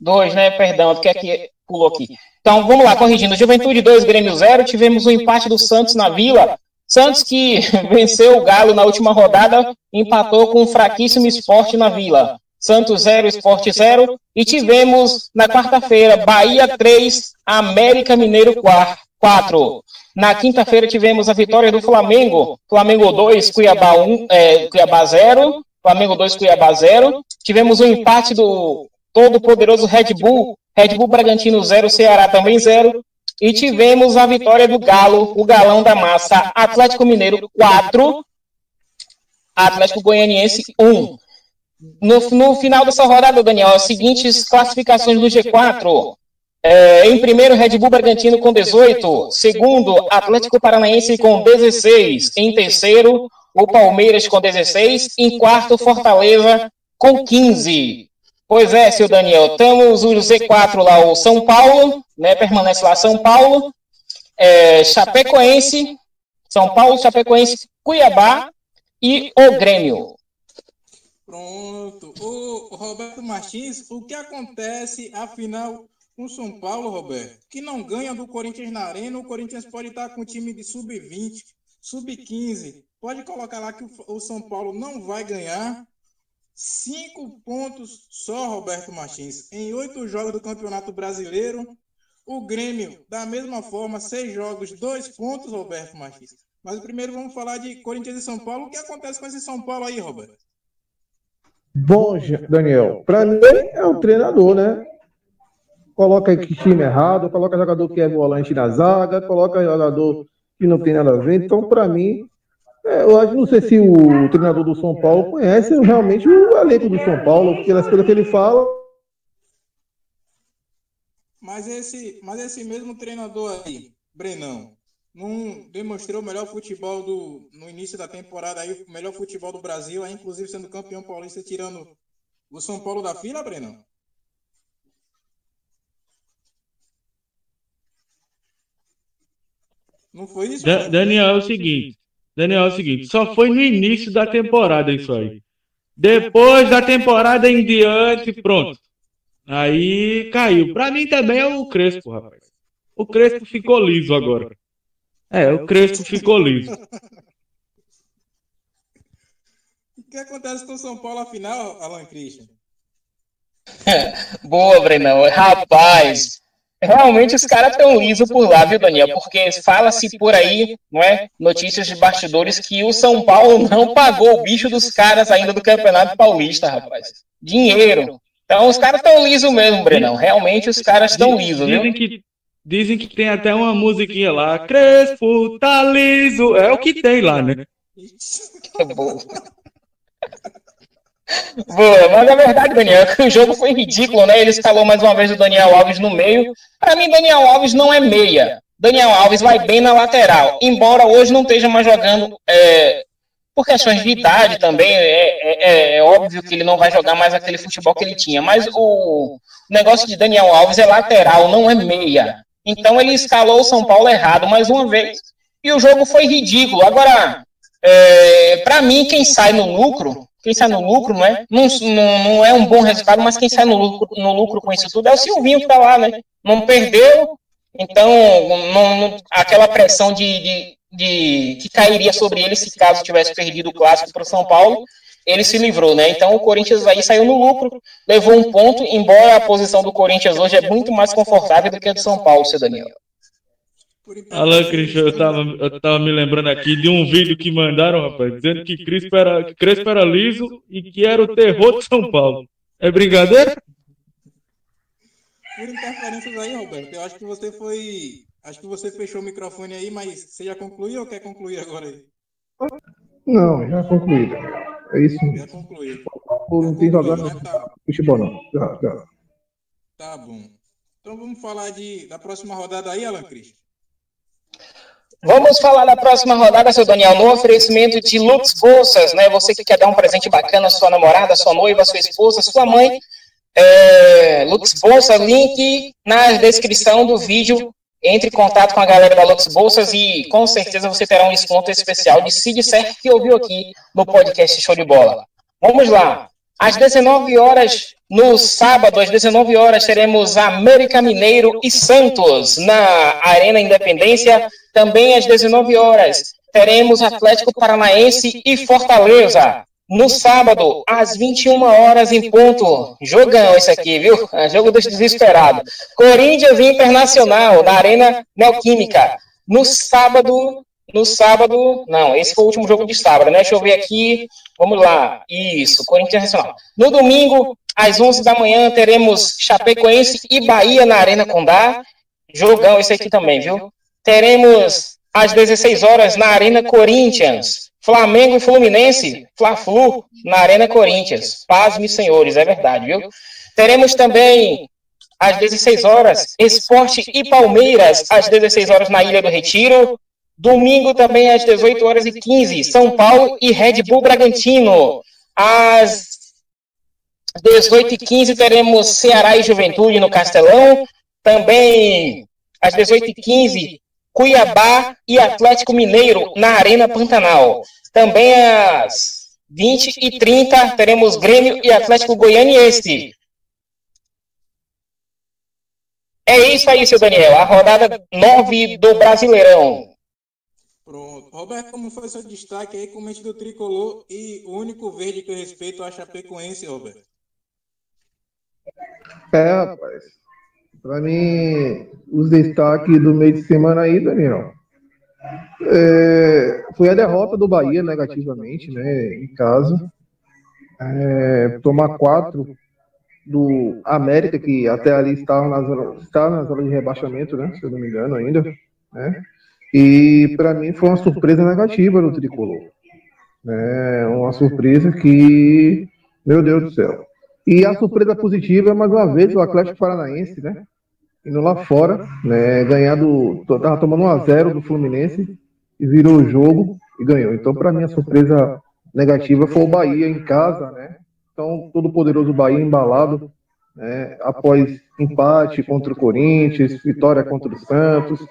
2, né? Perdão, porque aqui pulou aqui. Então, vamos lá, corrigindo. Juventude 2, Grêmio 0. Tivemos o empate do Santos na Vila. Santos que venceu o Galo na última rodada, empatou com um fraquíssimo esporte na Vila. Santos 0, Esporte 0. E tivemos na quarta-feira Bahia 3, América Mineiro 4. Na quinta-feira tivemos a vitória do Flamengo. Flamengo 2, Cuiabá 1, é, Cuiabá 0. Flamengo 2, Cuiabá 0. Tivemos o um empate do todo poderoso Red Bull. Red Bull Bragantino 0, Ceará também 0. E tivemos a vitória do Galo, o galão da massa, Atlético Mineiro 4, Atlético Goianiense 1. No, no final dessa rodada, Daniel, as seguintes classificações do G4. É, em primeiro, Red Bull Bragantino com 18. Segundo, Atlético Paranaense com 16. Em terceiro, o Palmeiras com 16. Em quarto, Fortaleza com 15. Pois é, seu Daniel, temos o Z4 lá, o São Paulo, né? Permanece lá São Paulo, é, Chapecoense, São Paulo, Chapecoense, Cuiabá, e o Grêmio. Pronto. O Roberto Martins, o que acontece afinal com São Paulo, Roberto, que não ganha do Corinthians na Arena, o Corinthians pode estar com um time de sub-20, sub-15. Pode colocar lá que o São Paulo não vai ganhar. Cinco pontos só, Roberto Martins, em oito jogos do Campeonato Brasileiro. O Grêmio, da mesma forma, seis jogos, dois pontos, Roberto Martins. Mas primeiro vamos falar de Corinthians e São Paulo. O que acontece com esse São Paulo aí, Roberto? Bom, Daniel, para mim é o treinador, né? coloca time errado, coloca jogador que é volante na zaga, coloca jogador que não tem nada a ver. Então, para mim, é, eu acho, não sei se o treinador do São Paulo conhece realmente o elenco do São Paulo, pelas coisas que ele fala. Mas esse, mas esse mesmo treinador aí, Brenão, não demonstrou o melhor futebol do, no início da temporada aí, o melhor futebol do Brasil, aí, inclusive sendo campeão paulista, tirando o São Paulo da fila, Brenão? Não foi isso? Da Daniel, é o seguinte. Daniel, é o seguinte. Só foi no início da temporada isso aí. Depois da temporada em diante, pronto. Aí caiu. Pra mim também é o Crespo, rapaz. O Crespo ficou liso agora. É, o Crespo ficou liso. O que acontece com o São Paulo afinal, Alan Christian? Boa, Brenão. Rapaz, Realmente os caras estão lisos por lá, viu, Daniel? Porque fala-se por aí, não é? Notícias de bastidores que o São Paulo não pagou o bicho dos caras ainda do Campeonato Paulista, rapaz. Dinheiro. Então os caras estão lisos mesmo, Brenão. Realmente os caras estão lisos, viu? Dizem que, dizem que tem até uma musiquinha lá. Crespo tá liso. É o que tem lá, né? É bom. Boa, mas a verdade, Daniel, é que o jogo foi ridículo, né? Ele escalou mais uma vez o Daniel Alves no meio. Para mim, Daniel Alves não é meia. Daniel Alves vai bem na lateral, embora hoje não esteja mais jogando é, por questões de idade também. É, é, é, é, óbvio que ele não vai jogar mais aquele futebol que ele tinha, mas o negócio de Daniel Alves é lateral, não é meia. Então ele escalou o São Paulo errado mais uma vez e o jogo foi ridículo. Agora, é, para mim, quem sai no lucro quem sai no lucro, não é? Não, não, não é um bom resultado, mas quem sai no lucro, no lucro com isso tudo é o Silvinho que está lá, né? Não perdeu, então não, não, aquela pressão de, de, de, que cairia sobre ele se caso tivesse perdido o clássico para o São Paulo, ele se livrou, né? Então o Corinthians aí saiu no lucro, levou um ponto, embora a posição do Corinthians hoje é muito mais confortável do que a de São Paulo, seu Daniel. Alan Cristian, eu tava, eu tava me lembrando aqui de um vídeo que mandaram, rapaz, dizendo que Crespo era, que Crespo era liso e que era o terror de São Paulo. É brincadeira? Por interferências aí, Roberto, eu acho que você foi. Acho que você fechou o microfone aí, mas você já concluiu ou quer concluir agora aí? Não, já concluí. É isso mesmo. Já concluí. Não tem jogado tá... futebol, não. Já, já. Tá bom. Então vamos falar de, da próxima rodada aí, Alan Cristian. Vamos falar da próxima rodada, seu Daniel, no oferecimento de Lux Bolsas, né? Você que quer dar um presente bacana à sua namorada, sua noiva, sua esposa, sua mãe. É, Lux Bolsas, link na descrição do vídeo. Entre em contato com a galera da Lux Bolsas e com certeza você terá um desconto especial de se disser que ouviu aqui no podcast Show de Bola. Vamos lá. Às 19 horas, no sábado, às 19 horas, teremos América Mineiro e Santos na Arena Independência. Também às 19 horas, teremos Atlético Paranaense e Fortaleza. No sábado, às 21 horas em ponto. Jogão esse aqui, viu? É jogo dos desesperados. Corinthians e Internacional na Arena Neoquímica. No sábado, no sábado, não, esse foi o último jogo de sábado, né? Deixa eu ver aqui. Vamos lá. Isso, Corinthians Nacional. No domingo, às 11 da manhã, teremos Chapecoense e Bahia na Arena Condá. Jogão esse aqui também, viu? Teremos às 16 horas na Arena Corinthians. Flamengo e Fluminense, Fla-Flu, na Arena Corinthians. Paz, meus senhores, é verdade, viu? Teremos também às 16 horas, Esporte e Palmeiras, às 16 horas na Ilha do Retiro. Domingo também às 18 horas e 15, São Paulo e Red Bull Bragantino. Às 18 e 15 teremos Ceará e Juventude no Castelão. Também às 18 e 15, Cuiabá e Atlético Mineiro na Arena Pantanal. Também às 20 e 30 teremos Grêmio e Atlético Goianiense. É isso aí, seu Daniel. A rodada 9 do Brasileirão. Pronto. Roberto, como foi seu destaque aí com o mente do tricolor e o único verde que eu respeito é a Chapecoense, Roberto? É, rapaz. Para mim, os destaques do meio de semana aí, Daniel, é, foi a derrota do Bahia negativamente, né, em casa. É, tomar quatro do América, que até ali estava na zona, estava na zona de rebaixamento, né, se eu não me engano ainda, né, e para mim foi uma surpresa negativa no Tricolor. É uma surpresa que, meu Deus do céu. E a surpresa positiva, mais uma vez, o Atlético Paranaense, né, indo lá fora, né, ganhando, tava tomando 1 a 0 do Fluminense e virou o jogo e ganhou. Então, para mim, a surpresa negativa foi o Bahia em casa, né? Então, todo poderoso Bahia embalado, né, após empate contra o Corinthians, vitória contra o Santos,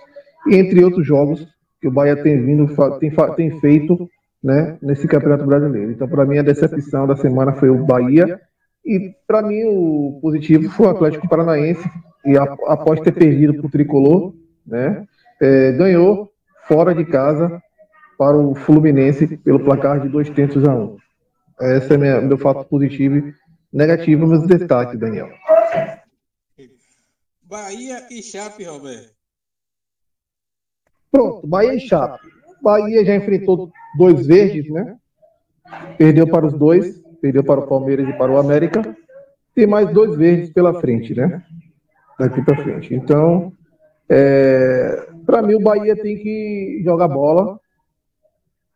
e entre outros jogos que o Bahia tem vindo, tem, tem feito né, nesse Campeonato Brasileiro. Então, para mim, a decepção da semana foi o Bahia, e para mim, o positivo foi o Atlético Paranaense, e após ter perdido para o Tricolor, né, é, ganhou fora de casa para o Fluminense pelo placar de dois tentos a um. Esse é minha, meu fato positivo e negativo, meus destaques, Daniel. Bahia e Chape, Roberto. Pronto, Bahia e Chape. Bahia já enfrentou dois verdes, né? Perdeu para os dois, perdeu para o Palmeiras e para o América. Tem mais dois verdes pela frente, né? Daqui para frente. Então, é, para mim, o Bahia tem que jogar bola.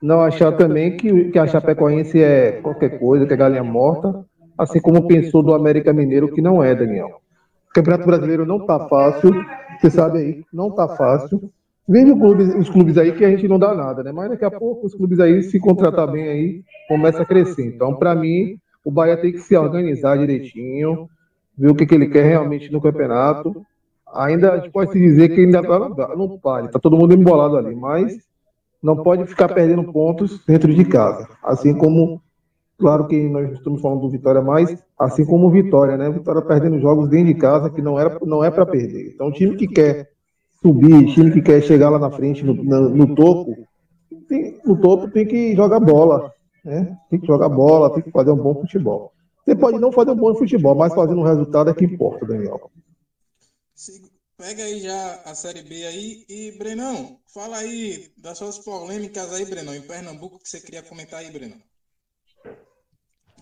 Não achar também que, que a Chapecoense é qualquer coisa, que é galinha morta. Assim como pensou do América Mineiro, que não é, Daniel. O Campeonato Brasileiro não tá fácil. Você sabe aí, não tá fácil. Vem clubes, os clubes aí que a gente não dá nada, né? Mas daqui a pouco os clubes aí, se contratar bem aí, começa a crescer. Então, para mim, o Bahia tem que se organizar direitinho, ver o que, que ele quer realmente no campeonato ainda a gente pode se dizer que ainda está no pare, está todo mundo embolado ali, mas não pode ficar perdendo pontos dentro de casa. Assim como, claro que nós estamos falando do Vitória mais, assim como Vitória, né? Vitória perdendo jogos dentro de casa que não, era, não é para perder. Então, o time que quer subir, time que quer chegar lá na frente, no, no, no topo, tem, no topo tem que jogar bola, né? Tem que jogar bola, tem que fazer um bom futebol. Você pode não fazer um bom futebol, mas fazendo um resultado é que importa, Daniel. Pega aí já a Série B aí. E, Brenão, fala aí das suas polêmicas aí, Brenão, em Pernambuco, que você queria comentar aí, Brenão.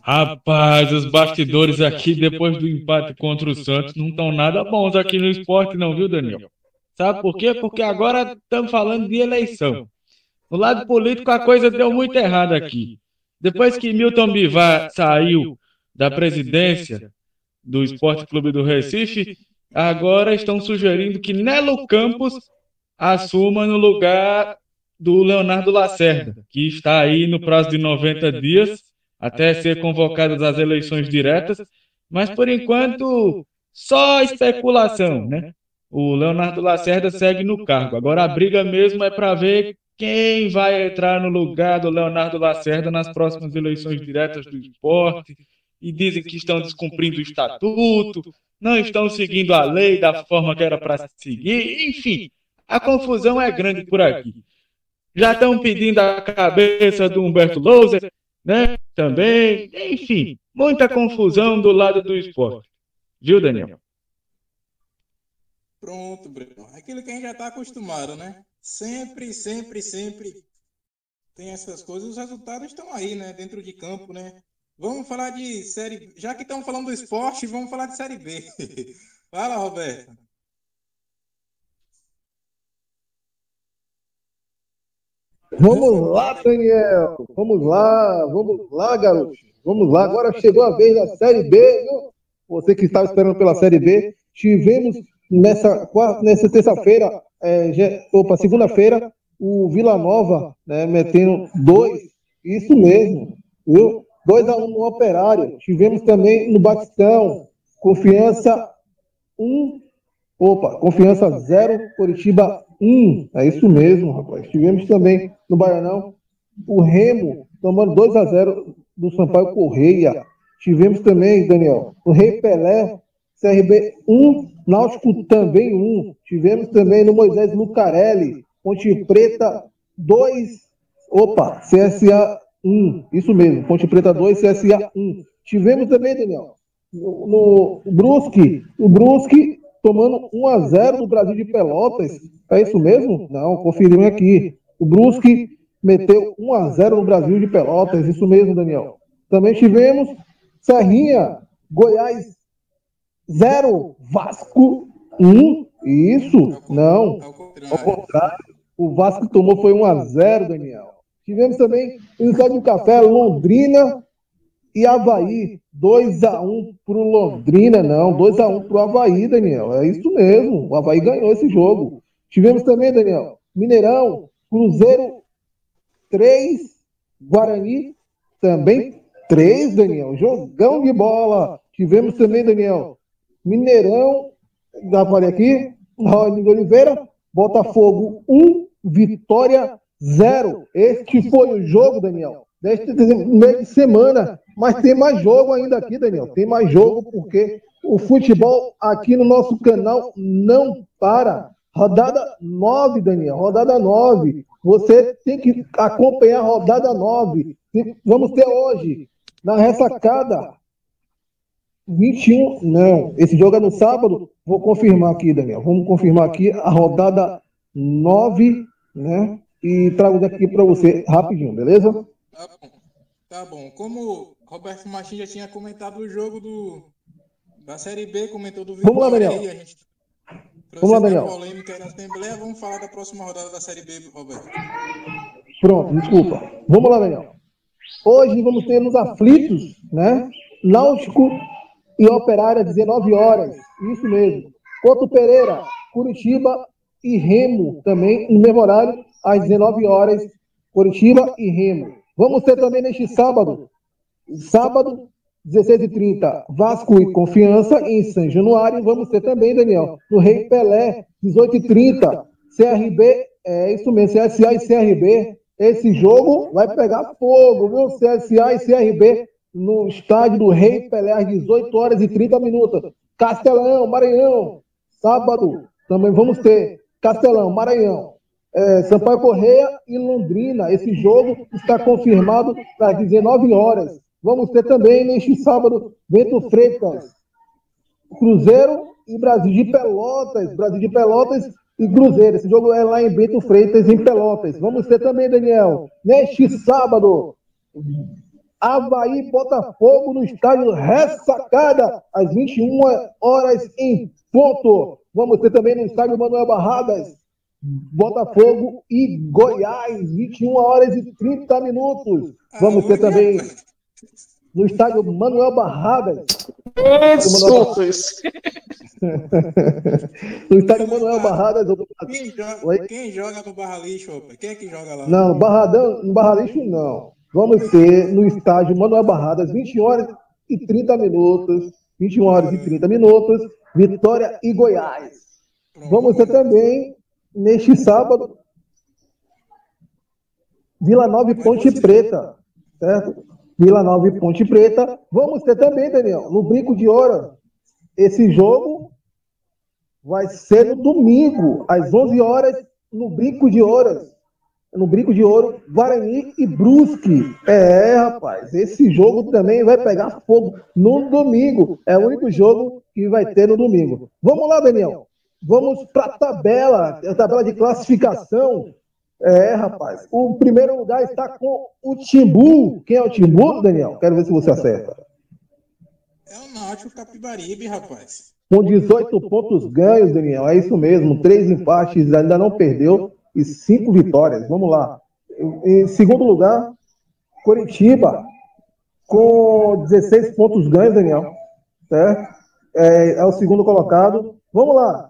Rapaz, os bastidores aqui depois do empate contra o Santos não estão nada bons aqui no esporte, não, viu, Daniel? Sabe por quê? Porque agora estamos falando de eleição. No lado político a coisa deu muito errada aqui. Depois que Milton Bivar saiu da presidência do Esporte Clube do Recife, agora estão sugerindo que Nelo Campos assuma no lugar do Leonardo Lacerda, que está aí no prazo de 90 dias até ser convocado às eleições diretas, mas por enquanto só especulação, né? O Leonardo Lacerda segue no cargo. Agora a briga mesmo é para ver quem vai entrar no lugar do Leonardo Lacerda nas próximas eleições diretas do esporte. E dizem que estão descumprindo o estatuto, não estão seguindo a lei da forma que era para seguir, enfim, a confusão é grande por aqui. Já estão pedindo a cabeça do Humberto Louser, né? Também, enfim, muita confusão do lado do esporte. Viu, Daniel? Pronto, Bruno. Aquilo que a gente já está acostumado, né? Sempre, sempre, sempre tem essas coisas. Os resultados estão aí, né? Dentro de campo, né? Vamos falar de série. Já que estamos falando do esporte, vamos falar de série B. Fala, Roberto. Vamos lá, Daniel. Vamos lá, vamos lá, garoto. Vamos lá. Agora chegou a vez da série B. Viu? Você que estava esperando pela série B, tivemos nessa, nessa terça-feira, é, opa, segunda-feira, o Vila Nova, né, metendo dois. Isso mesmo, viu? 2 a 1 no Operário. Tivemos também no Batistão. Confiança 1. Opa, confiança 0, Curitiba 1. É isso mesmo, rapaz. Tivemos também no Baianão. o Remo tomando 2 a 0 do Sampaio Correia. Tivemos também, Daniel, o Rei Pelé, CRB 1, Náutico também 1. Tivemos também no Moisés Lucarelli, Ponte Preta 2, opa, CSA 1. Isso mesmo, Ponte Preta 2, CSA 1. Tivemos também, Daniel, no, no Brusque, o Brusque tomando 1 a 0 do Brasil de Pelotas. É isso mesmo? Não, conferimos aqui. O Brusque meteu 1 a 0 no Brasil de Pelotas. Isso mesmo, Daniel. Também tivemos Serrinha, Goiás 0, Vasco 1. Isso? Não. Ao contrário. O Vasco tomou foi 1 a 0, Daniel. Tivemos também no Estádio do Café, Londrina e Havaí. 2x1 pro Londrina, não. 2x1 pro Havaí, Daniel. É isso mesmo. O Havaí ganhou esse jogo. Tivemos também, Daniel, Mineirão, Cruzeiro 3, Guarani também 3, Daniel. Jogão de bola. Tivemos também, Daniel, Mineirão, já falei aqui, Raul Oliveira, Botafogo 1, Vitória 0. Este foi o jogo, Daniel, deste meio de semana. Mas tem mais jogo ainda aqui, Daniel. Tem mais jogo porque o futebol aqui no nosso canal não para. Rodada 9, Daniel. Rodada 9. Você tem que acompanhar a rodada 9. Vamos ter hoje, na ressacada, 21. Não, esse jogo é no sábado. Vou confirmar aqui, Daniel. Vamos confirmar aqui a rodada 9, né? E trago daqui para você rapidinho, beleza? Tá bom. Tá bom. Como Roberto Martins já tinha comentado o jogo do, da Série B, comentou do Vamos lá, Daniel. Aí, a gente Vamos lá, Daniel. polêmica na Assembleia, vamos falar da próxima rodada da Série B, Roberto. Pronto, desculpa. Vamos lá, Daniel. Hoje vamos ter nos aflitos, né? Náutico e Operária, 19 horas. Isso mesmo. Couto Pereira, Curitiba e Remo, também no mesmo horário, às 19 horas. Curitiba e Remo. Vamos ter também neste sábado, sábado, 16h30, Vasco e Confiança em São Januário. Vamos ter também, Daniel, no Rei Pelé, 18h30, CRB, é isso mesmo, CSA e CRB. Esse jogo vai pegar fogo, viu? CSA e CRB no estádio do Rei Pelé às 18 horas e 30 minutos. Castelão, Maranhão, sábado também vamos ter Castelão, Maranhão, é, Sampaio Correia e Londrina. Esse jogo está confirmado para as 19 horas. Vamos ter também neste sábado Bento Freitas, Cruzeiro e Brasil de Pelotas. Brasil de Pelotas e Cruzeiro. Esse jogo é lá em Bento Freitas, em Pelotas. Vamos ter também, Daniel, neste sábado, Havaí Botafogo no estádio Ressacada, às 21 horas em ponto. Vamos ter também no estádio Manuel Barradas, Botafogo e Goiás, 21 horas e 30 minutos. Vamos ter também no estádio Manuel Barradas. Isso! no estádio Manuel Barradas. Quem joga, quem joga no Barra Lixo, Quem é que joga lá? Não, Barradão, no Barra Lixo não. Vamos ter no estádio Manuel Barradas, 20 horas e 30 minutos. 21 horas e 30 minutos. Vitória e Goiás. Vamos ter também, neste sábado, Vila Nova e Ponte Preta. Certo? Vila Nova e Ponte Preta. Vamos ter também, Daniel, no Brinco de Ouro. Esse jogo vai ser no domingo, às 11 horas, no Brinco de Ouro. No Brinco de Ouro, Guarani e Brusque. É, rapaz, esse jogo também vai pegar fogo no domingo. É o único jogo que vai ter no domingo. Vamos lá, Daniel. Vamos para a tabela, a tabela de classificação é, rapaz. O primeiro lugar está com o Timbu. Quem é o Timbu, Daniel? Quero ver se você acerta. É o Náutico Capibaribe, rapaz. Com 18 pontos ganhos, Daniel. É isso mesmo. Três empates, ainda não perdeu. E cinco vitórias. Vamos lá. Em segundo lugar, Coritiba. Com 16 pontos ganhos, Daniel. Certo? É, é o segundo colocado. Vamos lá.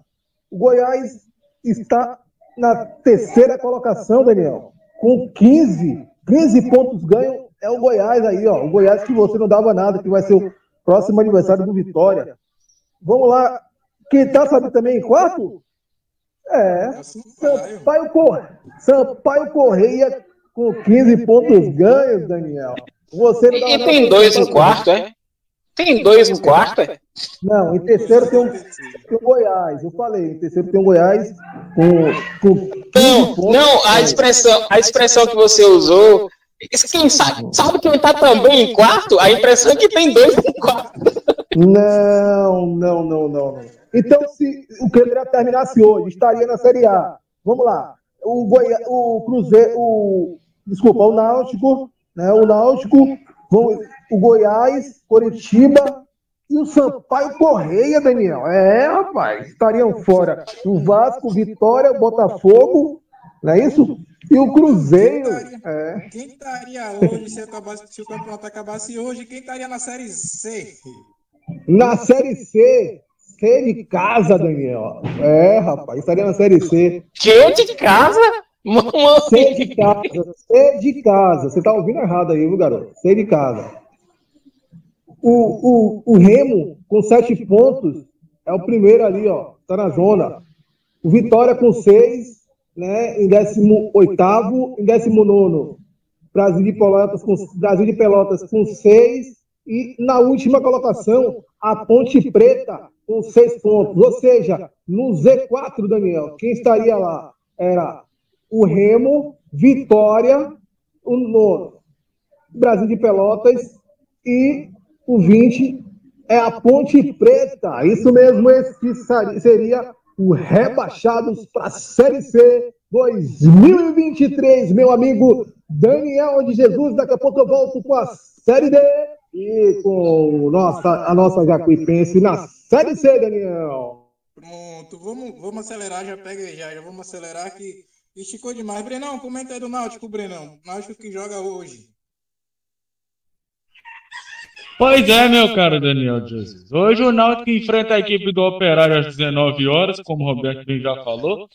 O Goiás está na terceira colocação, Daniel, com 15, 15 pontos ganho, é o Goiás aí, ó. O Goiás que você não dava nada, que vai ser o próximo aniversário do Vitória. Vamos lá. Quem tá, sabe também em quarto? É. Sampaio, Correia, Sampaio Correia com 15 pontos ganhos, Daniel. Você e, e tem dois no quarto, é? Tem dois no quarto, é? Não, em terceiro tem um, tem um Goiás. Eu falei, em terceiro tem um Goiás com. com não, não, a expressão, a expressão que você usou. Quem sabe, sabe quem está também em quarto? A impressão é que tem dois em quarto. Não, não, não, não. Então, se o Cruzeiro terminasse hoje, estaria na Série A. Vamos lá. O, Goi... o Cruzeiro, o... desculpa, o Náutico, né? O Náutico, o Goiás, Coritiba e o Sampaio Correia, Daniel. É, rapaz, estariam fora. O Vasco, Vitória, o Botafogo, não é isso? E o Cruzeiro. Quem estaria, é. hoje, se, acabasse, se o campeonato acabasse hoje, quem estaria na Série C? Na Série C, C de casa, Daniel. É, rapaz, estaria na Série C. Que de casa? C de casa, C de casa. Você tá ouvindo errado aí, viu, garoto? C de casa. O, o, o Remo, com sete pontos, é o primeiro ali, ó. Tá na zona. O Vitória com seis, né? Em 18 em 19 Brasil de Pelotas com, Brasil de Pelotas com seis. E na última colocação, a Ponte Preta com seis pontos. Ou seja, no Z4, Daniel, quem estaria lá era o Remo, Vitória, o Brasil de Pelotas e o 20 é a Ponte Preta. Isso mesmo, esse seria o Rebaixados para a Série C 2023, meu amigo Daniel de Jesus. Daqui a pouco eu volto com a Série D e com nossa, a nossa Jacuipense na Série C, Daniel. Pronto, vamos, vamos acelerar, já pega já, já vamos acelerar que esticou demais. Brenão, comenta aí do Náutico, Brenão. Náutico que joga hoje. Pois é, meu caro Daniel Jesus. Hoje o Náutico enfrenta a equipe do Operário às 19 horas, como o Roberto já falou.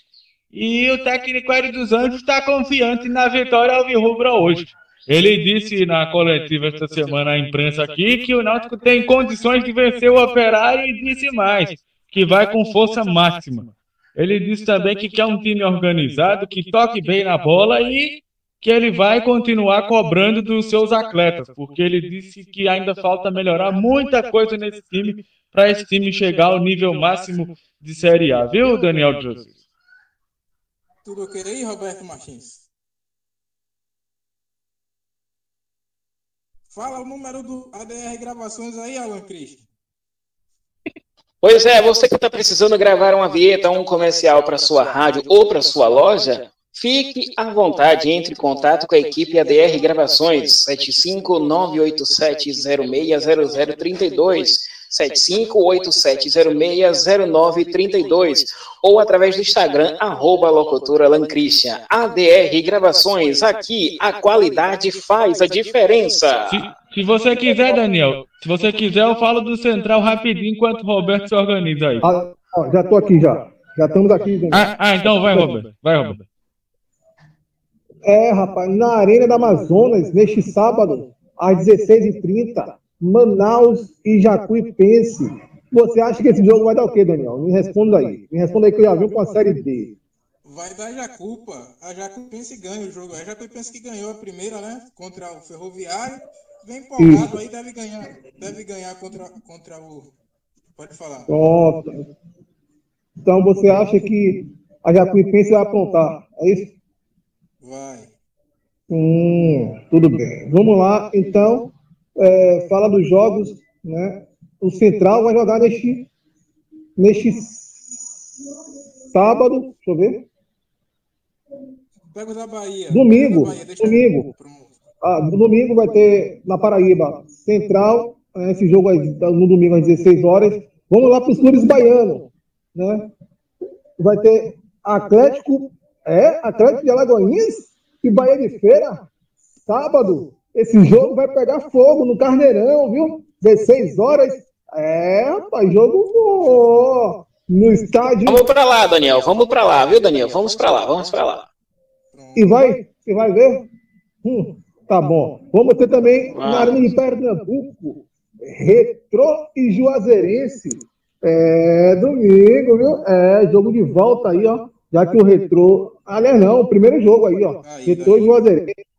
E o técnico Hélio dos Anjos está confiante na vitória alvirrubra hoje. Ele disse na coletiva esta semana à imprensa aqui que o Náutico tem condições de vencer o Operário e disse mais, que vai com força máxima. Ele disse também que quer um time organizado, que toque bem na bola e que ele vai continuar cobrando dos seus atletas, porque ele disse que ainda falta melhorar muita coisa nesse time para esse time chegar ao nível máximo de Série A, viu, Daniel José? Tudo ok aí, Roberto Martins? Fala o número do ADR Gravações aí, Alan Cristo. Pois é, você que está precisando gravar uma vinheta, um comercial para sua rádio ou para sua loja, fique à vontade, entre em contato com a equipe ADR Gravações, 75987060032 7587060932 ou através do Instagram, arroba locutora Lancristian. ADR Gravações, aqui a qualidade faz a diferença. Se, se, você quiser, Daniel, se você quiser, eu falo do Central rapidinho enquanto o Roberto se organiza aí. Ah, já estou aqui já. Já estamos aqui. Daniel. Ah, ah, então vai, Roberto. Vai, Roberto. É, rapaz, na Arena da Amazonas, neste sábado, às 16h30, Manaus e Jacuipense. Você acha que esse jogo vai dar o quê, Daniel? Me responda aí. Me responda aí que eu já vi com a Série D. Vai dar Jacupa. A Jacuipense ganha o jogo. A Jacuipense que ganhou a primeira, né? Contra o Ferroviário. Vem empolgado aí, deve ganhar. Deve ganhar contra, contra o. Pode falar. Nossa. Então você acha que a Jacuipense vai aprontar? É isso? Vai. Hum, tudo bem. Vamos lá, então é, fala dos jogos, né? O Central vai jogar neste, neste sábado, deixa eu ver. Pega da Bahia. Domingo, da Bahia, domingo. Ah, no domingo vai ter na Paraíba Central, é, esse jogo aí, no domingo às 16 horas. Vamos lá para os clubes baianos, né? Vai ter Atlético, é, Atlético de Alagoinhas e Bahia de Feira, sábado, esse jogo vai pegar fogo no Carneirão, viu? 16 horas. É, rapaz, jogo bom. No estádio. Vamos para lá, Daniel. Vamos para lá, viu, Daniel? Vamos para lá, vamos para lá. E vai, e vai ver? Hum, tá bom. Vamos ter também ah. na Arena de Pernambuco, Retro e Juazeirense. É, domingo, viu? É, jogo de volta aí, ó. Já que o Retro. Aliás, não, o primeiro jogo aí, ó. Retro e Juazeirense.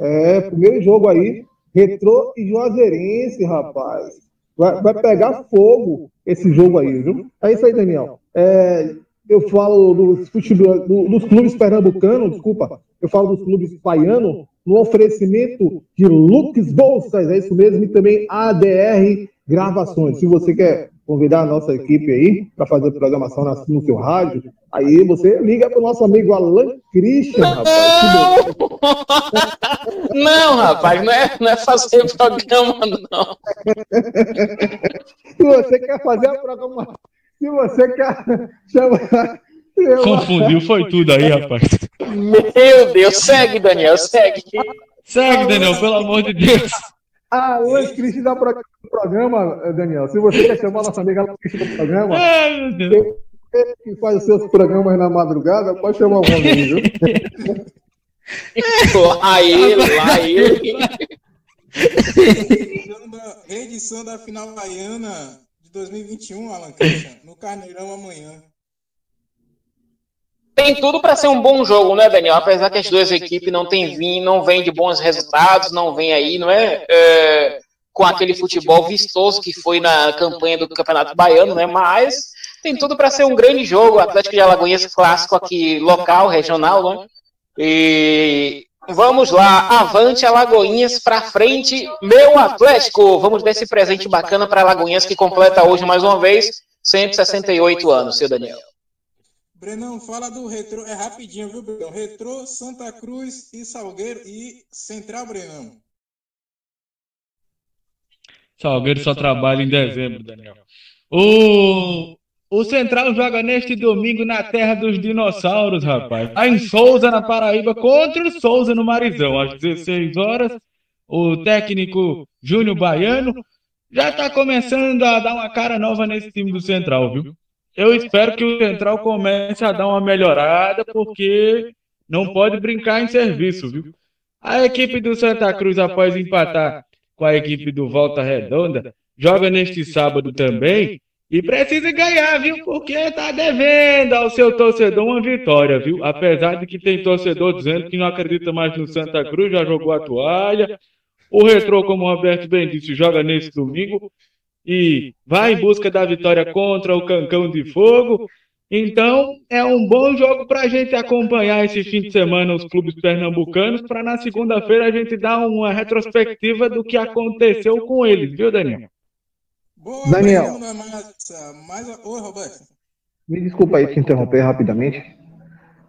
É, primeiro jogo aí, Retrô e Juazeirense, rapaz. Vai, vai pegar fogo esse jogo aí, viu? É isso aí, Daniel. É, eu falo dos, futebol, dos clubes pernambucanos, desculpa, eu falo dos clubes baianos, no oferecimento de Lux Bolsas, é isso mesmo, e também ADR Gravações. Se você quer convidar a nossa equipe aí para fazer programação no seu rádio, aí você liga para o nosso amigo Alan Christian, rapaz. Não, não rapaz, não é, não é fazer programa, não. Se você quer fazer a programação, se você quer chamar. Confundiu, foi tudo aí, rapaz. Meu Deus, segue, Daniel, segue. Segue, Daniel, pelo amor de Deus. Ah, Luiz Cristi dá pro programa, Daniel. Se você quer chamar nossa amiga Luiz Cristi do programa, Ai, meu Deus. que faz os seus programas na madrugada, pode chamar o nome aí, viu? lá ele, lá ele. Reedição da final baiana de 2021, Alan Christian, no Carneirão amanhã tem tudo para ser um bom jogo, né, Daniel? Apesar que as duas equipes não têm vindo, não vêm de bons resultados, não vêm aí, não é, é, com aquele futebol vistoso que foi na campanha do Campeonato Baiano, né? Mas tem tudo para ser um grande jogo. Atlético de Alagoinhas clássico aqui local, regional, né? E vamos lá, avante Alagoinhas para frente, meu Atlético. Vamos dar esse presente bacana para Alagoinhas que completa hoje mais uma vez 168 anos, seu Daniel. Brenão, fala do retrô, é rapidinho, viu, Brenão? Retrô, Santa Cruz e Salgueiro e Central, Brenão. Salgueiro só trabalha em dezembro, Daniel. O, o Central joga neste domingo na terra dos dinossauros, rapaz. Aí em Souza, na Paraíba, contra o Souza no Marizão, às 16 horas. O técnico Júnior Baiano já está começando a dar uma cara nova nesse time do Central, viu? Eu espero que o Central comece a dar uma melhorada, porque não pode brincar em serviço, viu? A equipe do Santa Cruz, após empatar com a equipe do Volta Redonda, joga neste sábado também e precisa ganhar, viu? Porque tá devendo ao seu torcedor uma vitória, viu? Apesar de que tem torcedor dizendo que não acredita mais no Santa Cruz, já jogou a toalha. O Retrô, como o Roberto bem disse, joga nesse domingo e vai em busca da vitória contra o Cancão de Fogo. Então, é um bom jogo para a gente acompanhar esse fim de semana os clubes pernambucanos, para na segunda-feira a gente dar uma retrospectiva do que aconteceu com eles, viu, Daniel? Boa, Daniel. Mais... Oi, Roberto. Me desculpa aí te interromper rapidamente.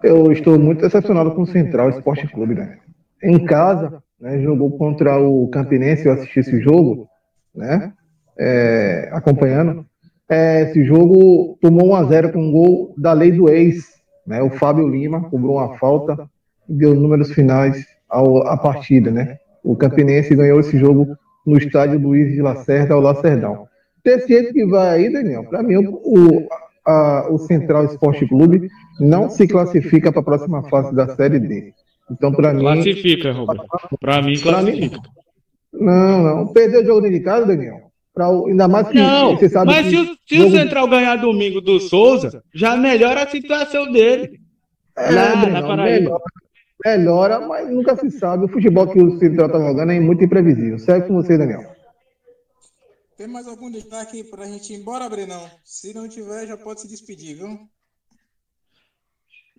Eu estou muito decepcionado com o Central Esporte Clube, né? Em casa, né, jogou contra o Campinense, eu assisti esse jogo, né? É, acompanhando, é, esse jogo tomou 1 a 0 com um gol da lei do ex. Né? O Fábio Lima cobrou uma falta e deu números finais ao, à partida. Né? O Campinense ganhou esse jogo no estádio Luiz de Lacerda, ao Lacerdão. Desse jeito que vai aí, Daniel, para mim o, a, o Central Esporte Clube não se classifica para a próxima fase da Série D. Então, para mim. Classifica, Roberto. Para mim, classifica. Não, não. Perdeu o jogo de casa, Daniel. Pra, ainda mais que não, você sabe mas que se, o, se jogo... o Central ganhar domingo do Souza, já melhora a situação dele. É, lá, na melhora, melhora, mas nunca se sabe. O futebol que o Central está jogando é muito imprevisível. Segue com você, Daniel. Tem mais algum destaque para a gente ir embora, Brenão? Se não tiver, já pode se despedir, viu?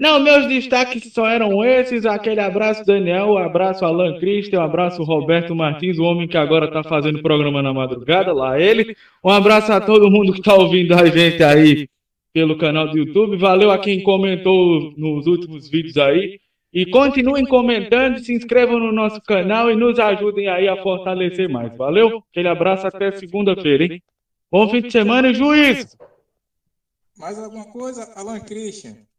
Não, meus destaques só eram esses. Aquele abraço, Daniel. Um abraço, Alan Christian. Um abraço, Roberto Martins, o homem que agora está fazendo programa na madrugada. Lá ele. Um abraço a todo mundo que está ouvindo a gente aí pelo canal do YouTube. Valeu a quem comentou nos últimos vídeos aí. E continuem comentando, se inscrevam no nosso canal e nos ajudem aí a fortalecer mais. Valeu? Aquele abraço até segunda-feira, hein? Bom fim de semana e! Mais alguma coisa, Alan Christian?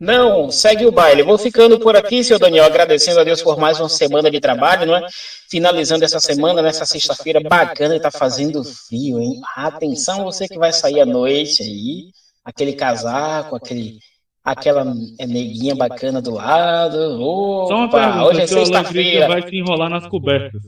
Não, segue o baile. Vou ficando por aqui, seu Daniel, agradecendo a Deus por mais uma semana de trabalho, não é? Finalizando essa semana, nessa sexta-feira bacana, e tá fazendo frio, hein? Atenção, você que vai sair à noite aí, aquele casaco, aquele, aquela neguinha bacana do lado. Opa, Só uma pergunta, hoje é sexta-feira. Vai se enrolar nas cobertas.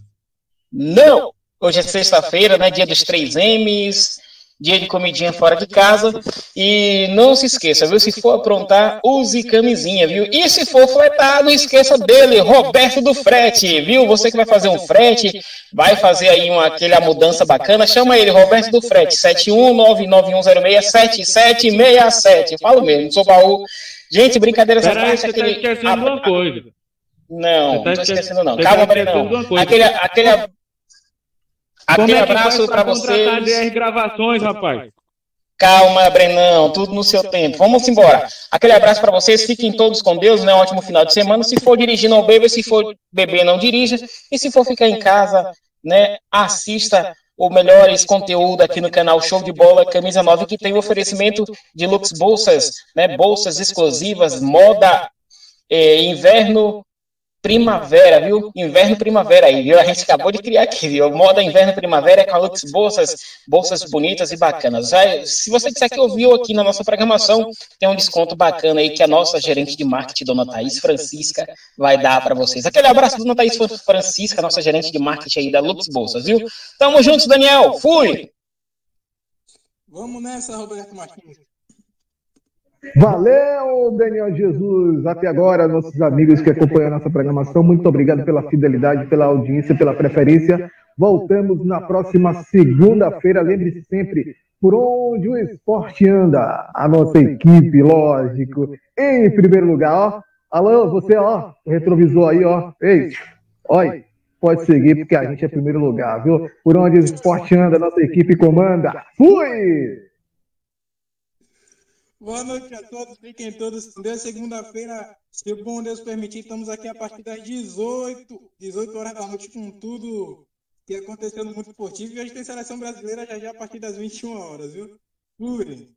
Não! Hoje é sexta-feira, né? Dia dos três M's. Dia de comidinha fora de casa. E não se esqueça, viu? Se for aprontar, use camisinha, viu? E se for fretar, não esqueça dele, Roberto do Frete, viu? Você que vai fazer um frete, vai fazer aí uma, aquela mudança bacana, chama ele, Roberto do Frete, 71991067767. Falo mesmo, sou baú. Gente, brincadeira essa parte. Tá aquele... tá esquecendo uma coisa. Não, não tô esquecendo não. Calma, Brenão. Aquele, aquele, aquele é abraço para vocês. DR gravações, rapaz. Calma, Brenão, tudo no seu tempo. Vamos embora. Aquele abraço para vocês, fiquem todos com Deus, né? Um ótimo final de semana. Se for dirigir, não beba, se for beber, não dirija. E se for ficar em casa, né, assista o melhores conteúdo aqui no canal Show de Bola Camisa 9, que tem o oferecimento de Lux Bolsas, né, bolsas exclusivas, moda, eh, inverno primavera, viu? Inverno primavera aí, viu? A gente acabou de criar aqui, viu? Moda inverno primavera com Lux bolsas, bolsas bonitas e bacanas. Se você disser que ouviu aqui na nossa programação, tem um desconto bacana aí que a nossa gerente de marketing, dona Thaís Francisca, vai dar para vocês. Aquele abraço, dona Thaís Francisca, nossa gerente de marketing aí da Lux Bolsas, viu? Tamo juntos, Daniel. Fui! Vamos nessa, Roberto Martins. Valeu, Daniel Jesus. Até agora, nossos amigos que acompanham a nossa programação, muito obrigado pela fidelidade, pela audiência, pela preferência. Voltamos na próxima segunda-feira. Lembre-se sempre, por onde o esporte anda, a nossa equipe, lógico. Em primeiro lugar, ó. Alô, você, ó, retrovisor aí, ó. Ei, olha, pode seguir, porque a gente é primeiro lugar, viu? Por onde o esporte anda, a nossa equipe comanda. Fui! Boa noite a todos, fiquem todos com Deus. Segunda-feira, se o bom Deus permitir, estamos aqui a partir das 18, 18 horas da noite com tudo que aconteceu no mundo esportivo. E hoje tem seleção brasileira já já a partir das 21 horas, viu? Fui!